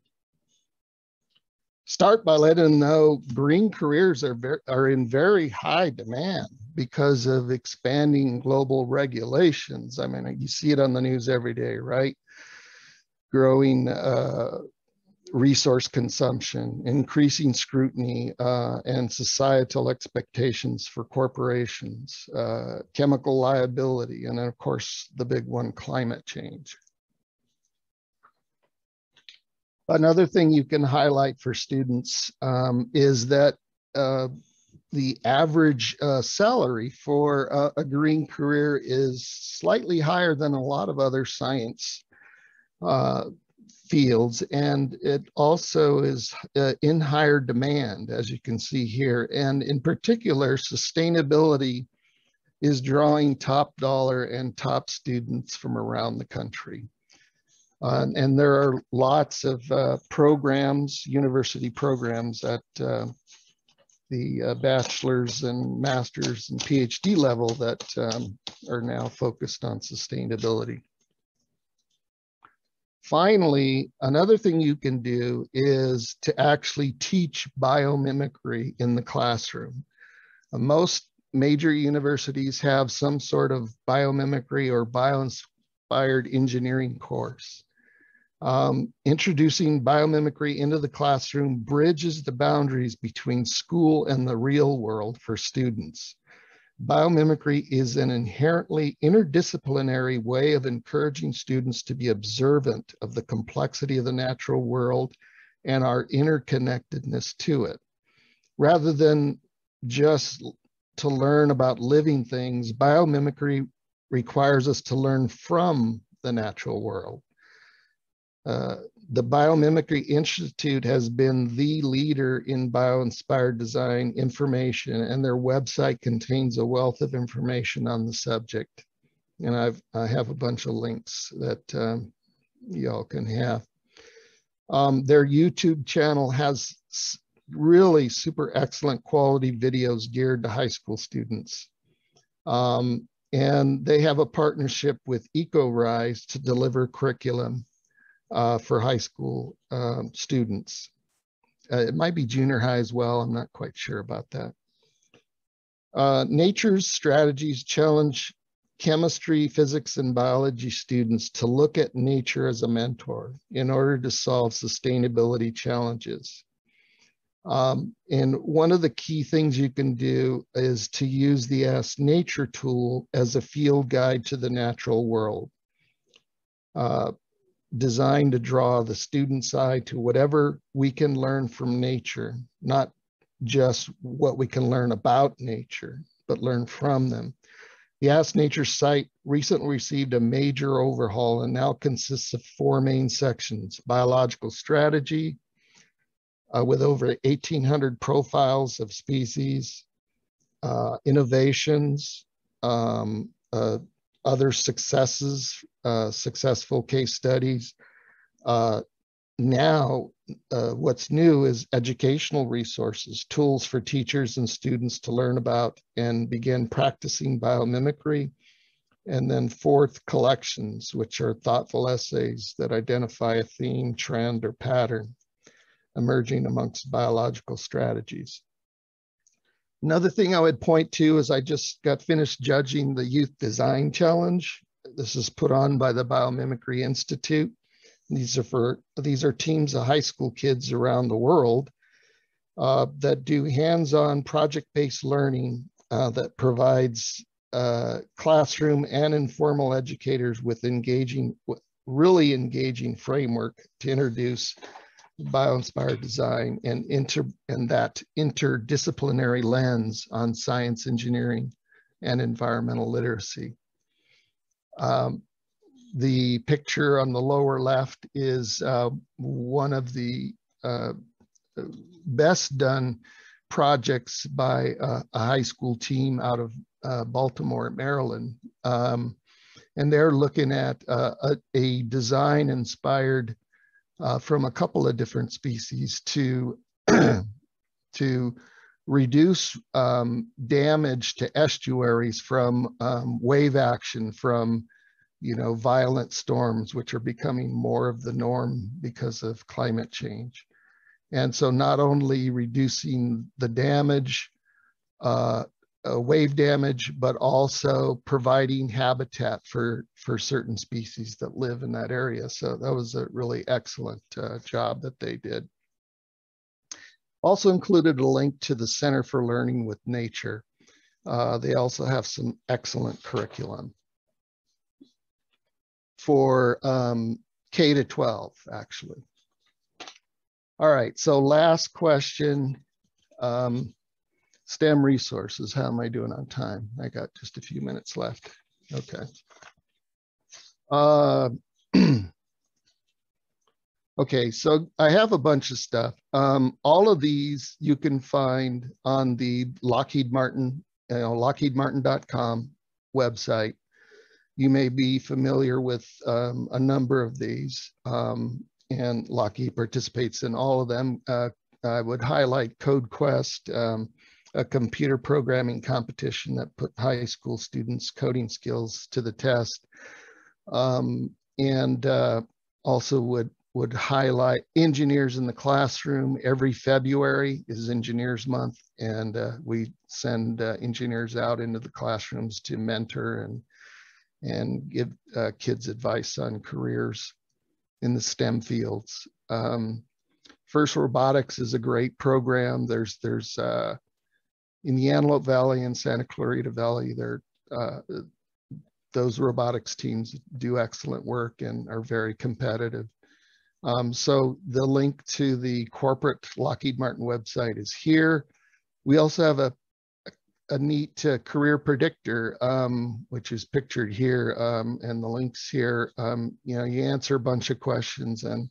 Start by letting them know green careers are, very, are in very high demand because of expanding global regulations. I mean, you see it on the news every day, right? Growing uh, resource consumption, increasing scrutiny, uh, and societal expectations for corporations, uh, chemical liability, and then, of course, the big one, climate change. Another thing you can highlight for students um, is that uh, the average uh, salary for a green career is slightly higher than a lot of other science uh, fields. And it also is uh, in higher demand, as you can see here. And in particular, sustainability is drawing top dollar and top students from around the country. Uh, and there are lots of uh, programs, university programs at the uh, bachelor's and master's and PhD level that um, are now focused on sustainability. Finally, another thing you can do is to actually teach biomimicry in the classroom. Uh, most major universities have some sort of biomimicry or bio-inspired engineering course. Um, introducing biomimicry into the classroom bridges the boundaries between school and the real world for students. Biomimicry is an inherently interdisciplinary way of encouraging students to be observant of the complexity of the natural world and our interconnectedness to it. Rather than just to learn about living things, biomimicry requires us to learn from the natural world. Uh, the Biomimicry Institute has been the leader in bio-inspired design information and their website contains a wealth of information on the subject. And I've, I have a bunch of links that um, y'all can have. Um, their YouTube channel has really super excellent quality videos geared to high school students. Um, and they have a partnership with EcoRise to deliver curriculum uh, for high school um, students. Uh, it might be junior high as well. I'm not quite sure about that. Uh, nature's strategies challenge chemistry, physics, and biology students to look at nature as a mentor in order to solve sustainability challenges. Um, and one of the key things you can do is to use the Ask Nature tool as a field guide to the natural world. Uh, designed to draw the student's eye to whatever we can learn from nature, not just what we can learn about nature, but learn from them. The Ask Nature site recently received a major overhaul and now consists of four main sections, biological strategy, uh, with over 1,800 profiles of species, uh, innovations, um, uh, other successes, uh, successful case studies. Uh, now, uh, what's new is educational resources, tools for teachers and students to learn about and begin practicing biomimicry. And then fourth, collections, which are thoughtful essays that identify a theme, trend, or pattern emerging amongst biological strategies. Another thing I would point to is I just got finished judging the Youth Design Challenge. This is put on by the Biomimicry Institute. These are for these are teams of high school kids around the world uh, that do hands-on project-based learning uh, that provides uh, classroom and informal educators with engaging, really engaging framework to introduce bio-inspired design and inter and that interdisciplinary lens on science, engineering, and environmental literacy. Um, the picture on the lower left is uh, one of the uh, best done projects by uh, a high school team out of uh, Baltimore, Maryland. Um, and they're looking at uh, a, a design inspired uh, from a couple of different species to to reduce um, damage to estuaries from um, wave action from you know violent storms which are becoming more of the norm because of climate change. And so not only reducing the damage uh, uh, wave damage, but also providing habitat for, for certain species that live in that area. So that was a really excellent uh, job that they did. Also included a link to the Center for Learning with Nature. Uh, they also have some excellent curriculum for um, K to 12, actually. All right, so last question. Um, STEM resources, how am I doing on time? I got just a few minutes left. Okay. Uh, okay, so I have a bunch of stuff. Um, all of these you can find on the Lockheed Martin, you know, lockheedmartin.com website. You may be familiar with um, a number of these, um, and Lockheed participates in all of them. Uh, I would highlight CodeQuest, um, a computer programming competition that put high school students' coding skills to the test. Um, and uh, also would would highlight engineers in the classroom. Every February is Engineers Month, and uh, we send uh, engineers out into the classrooms to mentor and and give uh, kids advice on careers in the STEM fields. Um, First Robotics is a great program. There's there's uh, in the Antelope Valley and Santa Clarita Valley, uh, those robotics teams do excellent work and are very competitive. Um, so the link to the corporate Lockheed Martin website is here. We also have a, a neat uh, career predictor, um, which is pictured here, um, and the links here. Um, you know, you answer a bunch of questions, and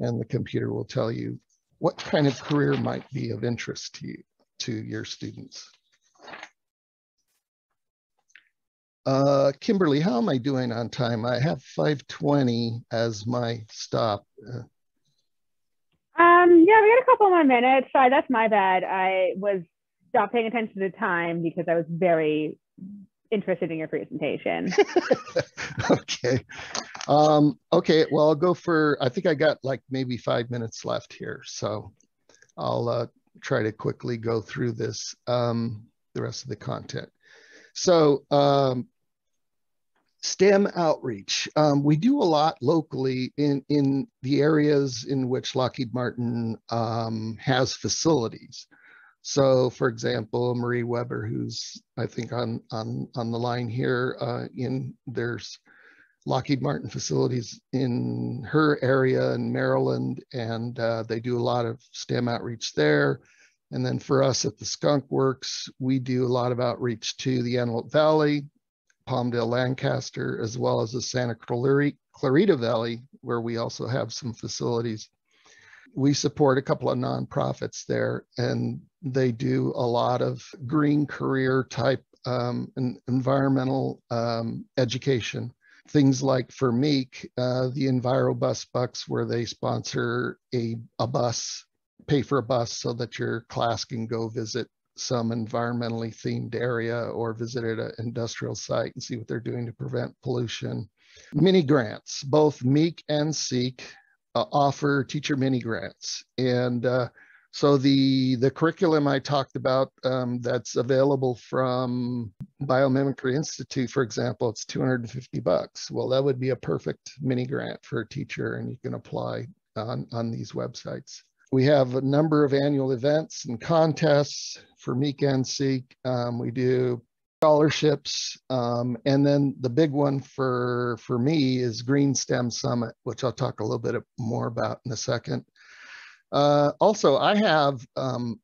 and the computer will tell you what kind of career might be of interest to you to your students. Uh, Kimberly, how am I doing on time? I have 520 as my stop. Uh, um, yeah, we got a couple more minutes. Sorry, that's my bad. I was stopped paying attention to the time because I was very interested in your presentation. okay. Um, okay, well, I'll go for, I think I got like maybe five minutes left here. So I'll uh, try to quickly go through this, um, the rest of the content. So um, STEM outreach. Um, we do a lot locally in, in the areas in which Lockheed Martin um, has facilities. So, for example, Marie Weber, who's I think on on on the line here, uh, in there's Lockheed Martin facilities in her area in Maryland, and uh, they do a lot of STEM outreach there. And then for us at the Skunk Works, we do a lot of outreach to the Antelope Valley, Palmdale, Lancaster, as well as the Santa Clarita Valley, where we also have some facilities. We support a couple of nonprofits there, and they do a lot of green career type um, environmental um, education. Things like for MEEC, uh, the EnviroBus Bucks, where they sponsor a, a bus, pay for a bus so that your class can go visit some environmentally themed area or visited an industrial site and see what they're doing to prevent pollution. Mini grants, both MEEC and SEEC uh, offer teacher mini grants. And uh, so the, the curriculum I talked about um, that's available from Biomimicry Institute, for example, it's 250 bucks. Well, that would be a perfect mini grant for a teacher and you can apply on, on these websites. We have a number of annual events and contests for MEEC and SEEC. Um, we do scholarships. Um, and then the big one for, for me is Green STEM Summit, which I'll talk a little bit more about in a second. Uh, also, I have, um,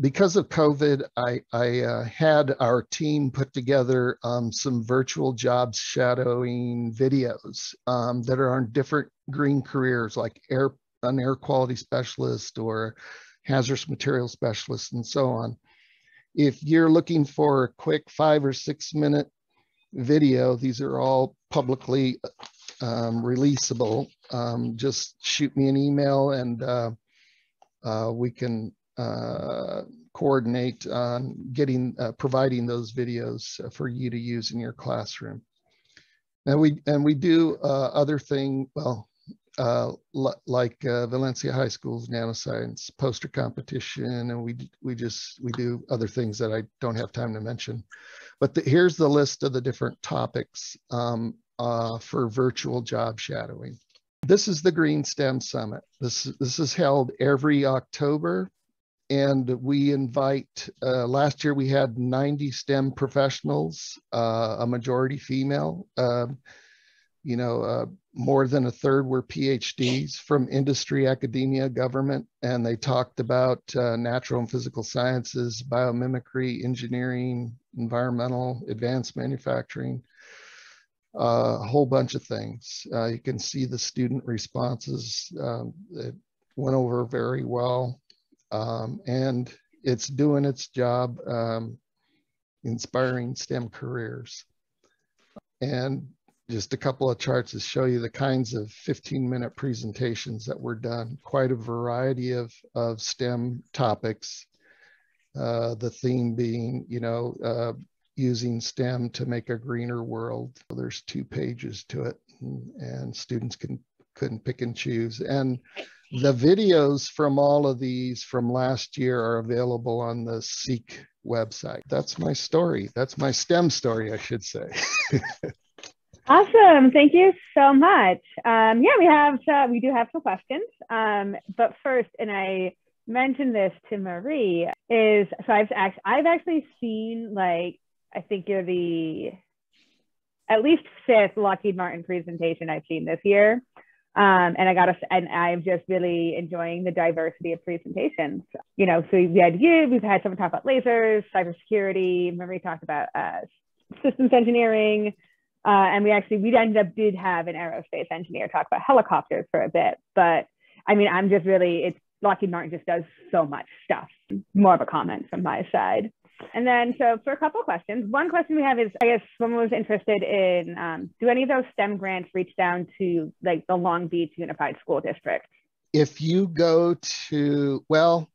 because of COVID, I, I uh, had our team put together um, some virtual jobs shadowing videos um, that are on different green careers like air an air quality specialist or hazardous material specialist and so on. If you're looking for a quick five or six minute video, these are all publicly um, releasable. Um, just shoot me an email and uh, we can uh, coordinate on getting, uh, providing those videos for you to use in your classroom. And we, and we do uh, other thing, well, uh, like uh, Valencia High School's nanoscience poster competition, and we we just we do other things that I don't have time to mention. But the, here's the list of the different topics um, uh, for virtual job shadowing. This is the Green STEM Summit. This this is held every October, and we invite. Uh, last year we had 90 STEM professionals, uh, a majority female. Um, you know, uh, more than a third were PhDs from industry, academia, government, and they talked about uh, natural and physical sciences, biomimicry, engineering, environmental, advanced manufacturing, a whole bunch of things. Uh, you can see the student responses. Um, it went over very well, um, and it's doing its job um, inspiring STEM careers. And just a couple of charts to show you the kinds of 15 minute presentations that were done, quite a variety of, of STEM topics. Uh, the theme being, you know, uh, using STEM to make a greener world. There's two pages to it and, and students can couldn't pick and choose. And the videos from all of these from last year are available on the SEEC website. That's my story. That's my STEM story, I should say. Awesome. Thank you so much. Um, yeah, we have, uh, we do have some questions. Um, but first, and I mentioned this to Marie, is so I've actually, I've actually seen like, I think you're the at least fifth Lockheed Martin presentation I've seen this year. Um, and I got to, and I'm just really enjoying the diversity of presentations. You know, so we had you, we've had someone talk about lasers, cybersecurity. Marie talked about uh, systems engineering, uh, and we actually, we ended up did have an aerospace engineer talk about helicopters for a bit. But I mean, I'm just really, it's Lockheed Martin just does so much stuff. More of a comment from my side. And then, so for a couple questions, one question we have is, I guess someone was interested in, um, do any of those STEM grants reach down to like the Long Beach Unified School District? If you go to, well,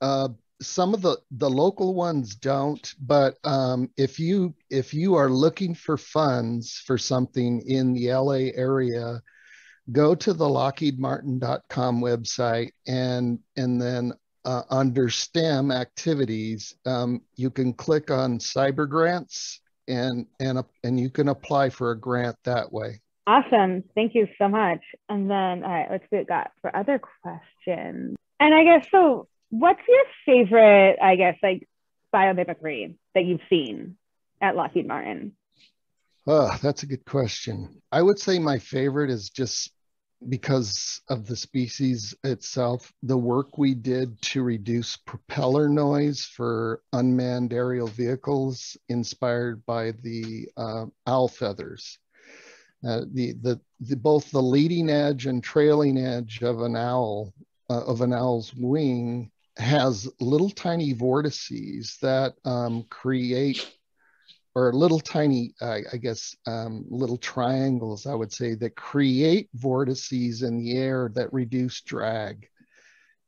uh, some of the the local ones don't but um, if you if you are looking for funds for something in the la area go to the lockheedmartin.com website and and then uh, under stem activities um, you can click on cyber grants and and and you can apply for a grant that way. Awesome. Thank you so much. And then, all right, let's see what got for other questions. And I guess so. What's your favorite? I guess like biomimicry that you've seen at Lockheed Martin. Oh, that's a good question. I would say my favorite is just because of the species itself, the work we did to reduce propeller noise for unmanned aerial vehicles inspired by the uh, owl feathers. Uh, the, the, the, both the leading edge and trailing edge of an owl, uh, of an owl's wing has little tiny vortices that um, create or little tiny, uh, I guess, um, little triangles, I would say, that create vortices in the air that reduce drag.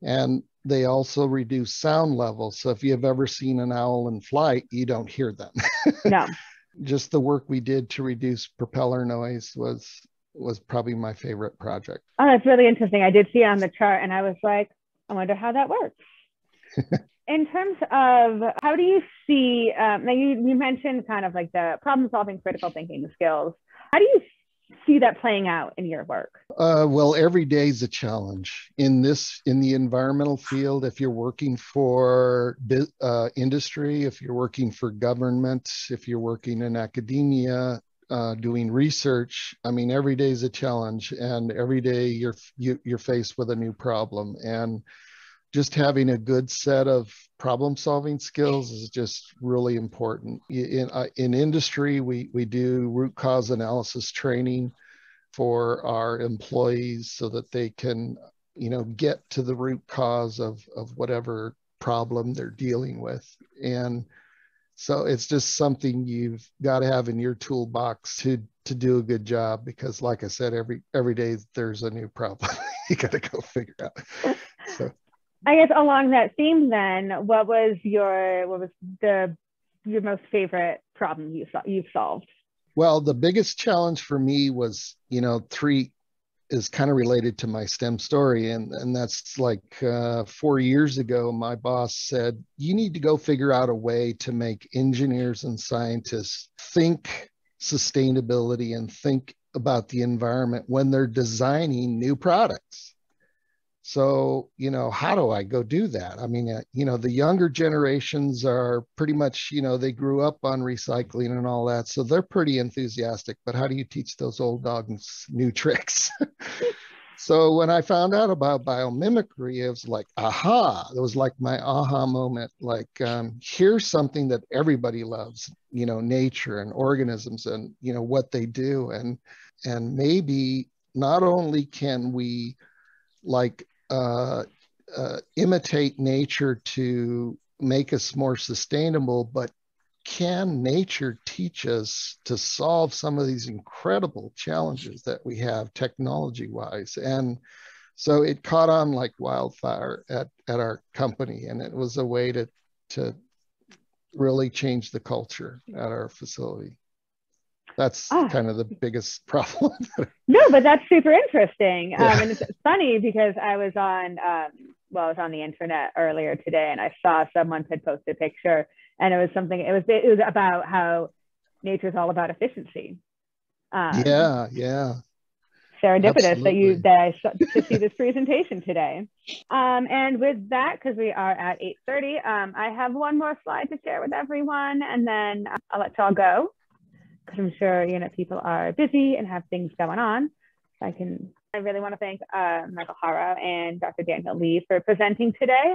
And they also reduce sound levels. So if you've ever seen an owl in flight, you don't hear them. No. Just the work we did to reduce propeller noise was was probably my favorite project. Oh, that's really interesting. I did see it on the chart and I was like, I wonder how that works. in terms of how do you see um, now you, you mentioned kind of like the problem solving critical thinking skills. How do you see that playing out in your work? Uh, well every day is a challenge. In this in the environmental field if you're working for uh, industry if you're working for government if you're working in academia uh, doing research i mean every day is a challenge and every day you're you, are you are faced with a new problem. And just having a good set of problem solving skills is just really important. In, uh, in industry, we, we do root cause analysis training for our employees so that they can, you know, get to the root cause of, of whatever problem they're dealing with. And so it's just something you've got to have in your toolbox to to do a good job because like I said, every every day there's a new problem you got to go figure out. So I guess along that theme, then, what was your what was the your most favorite problem you you've solved? Well, the biggest challenge for me was, you know, three is kind of related to my STEM story, and and that's like uh, four years ago. My boss said you need to go figure out a way to make engineers and scientists think sustainability and think about the environment when they're designing new products so, you know, how do I go do that? I mean, uh, you know, the younger generations are pretty much, you know, they grew up on recycling and all that. So they're pretty enthusiastic. But how do you teach those old dogs new tricks? so when I found out about biomimicry, it was like, aha, it was like my aha moment. Like, um, here's something that everybody loves, you know, nature and organisms and, you know, what they do. And, and maybe not only can we like uh, uh, imitate nature to make us more sustainable, but can nature teach us to solve some of these incredible challenges that we have technology wise? And so it caught on like wildfire at, at our company, and it was a way to, to really change the culture at our facility that's oh. kind of the biggest problem. no, but that's super interesting. Yeah. Um, and it's funny because I was on, um, well, I was on the internet earlier today and I saw someone had posted a picture and it was something, it was, it was about how nature is all about efficiency. Um, yeah, yeah. Serendipitous Absolutely. that you that I saw to see this presentation today. Um, and with that, because we are at 8:30, um, I have one more slide to share with everyone, and then I'll let y'all go I'm sure you know people are busy and have things going on. I can. I really want to thank uh, Michael Haro and Dr. Daniel Lee for presenting today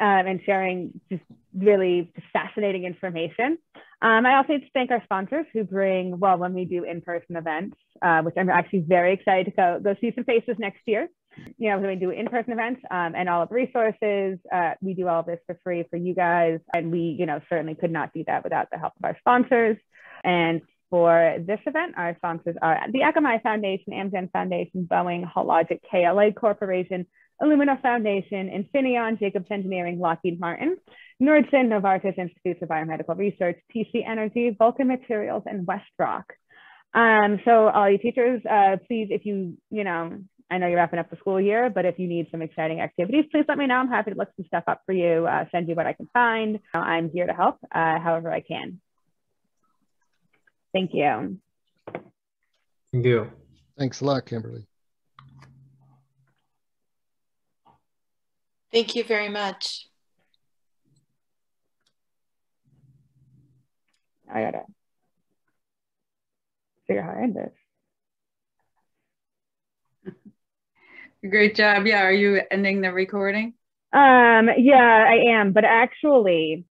um, and sharing just really fascinating information. Um, I also need to thank our sponsors who bring, well, when we do in-person events, uh, which I'm actually very excited to go, go see some faces next year. You know, when we do in-person events um, and all of the resources, uh, we do all this for free for you guys. And we, you know, certainly could not do that without the help of our sponsors. And for this event, our sponsors are the Akamai Foundation, Amgen Foundation, Boeing, Hologic, KLA Corporation, Illumina Foundation, Infineon, Jacobs Engineering, Lockheed Martin, Nordson, Novartis Institutes of Biomedical Research, TC Energy, Vulcan Materials, and WestRock. Um, so all you teachers, uh, please, if you, you know, I know you're wrapping up the school year, but if you need some exciting activities, please let me know. I'm happy to look some stuff up for you, uh, send you what I can find. I'm here to help uh, however I can. Thank you. Thank you. Thanks a lot, Kimberly. Thank you very much. I gotta figure out how to end this. Great job. Yeah, are you ending the recording? Um, yeah, I am, but actually,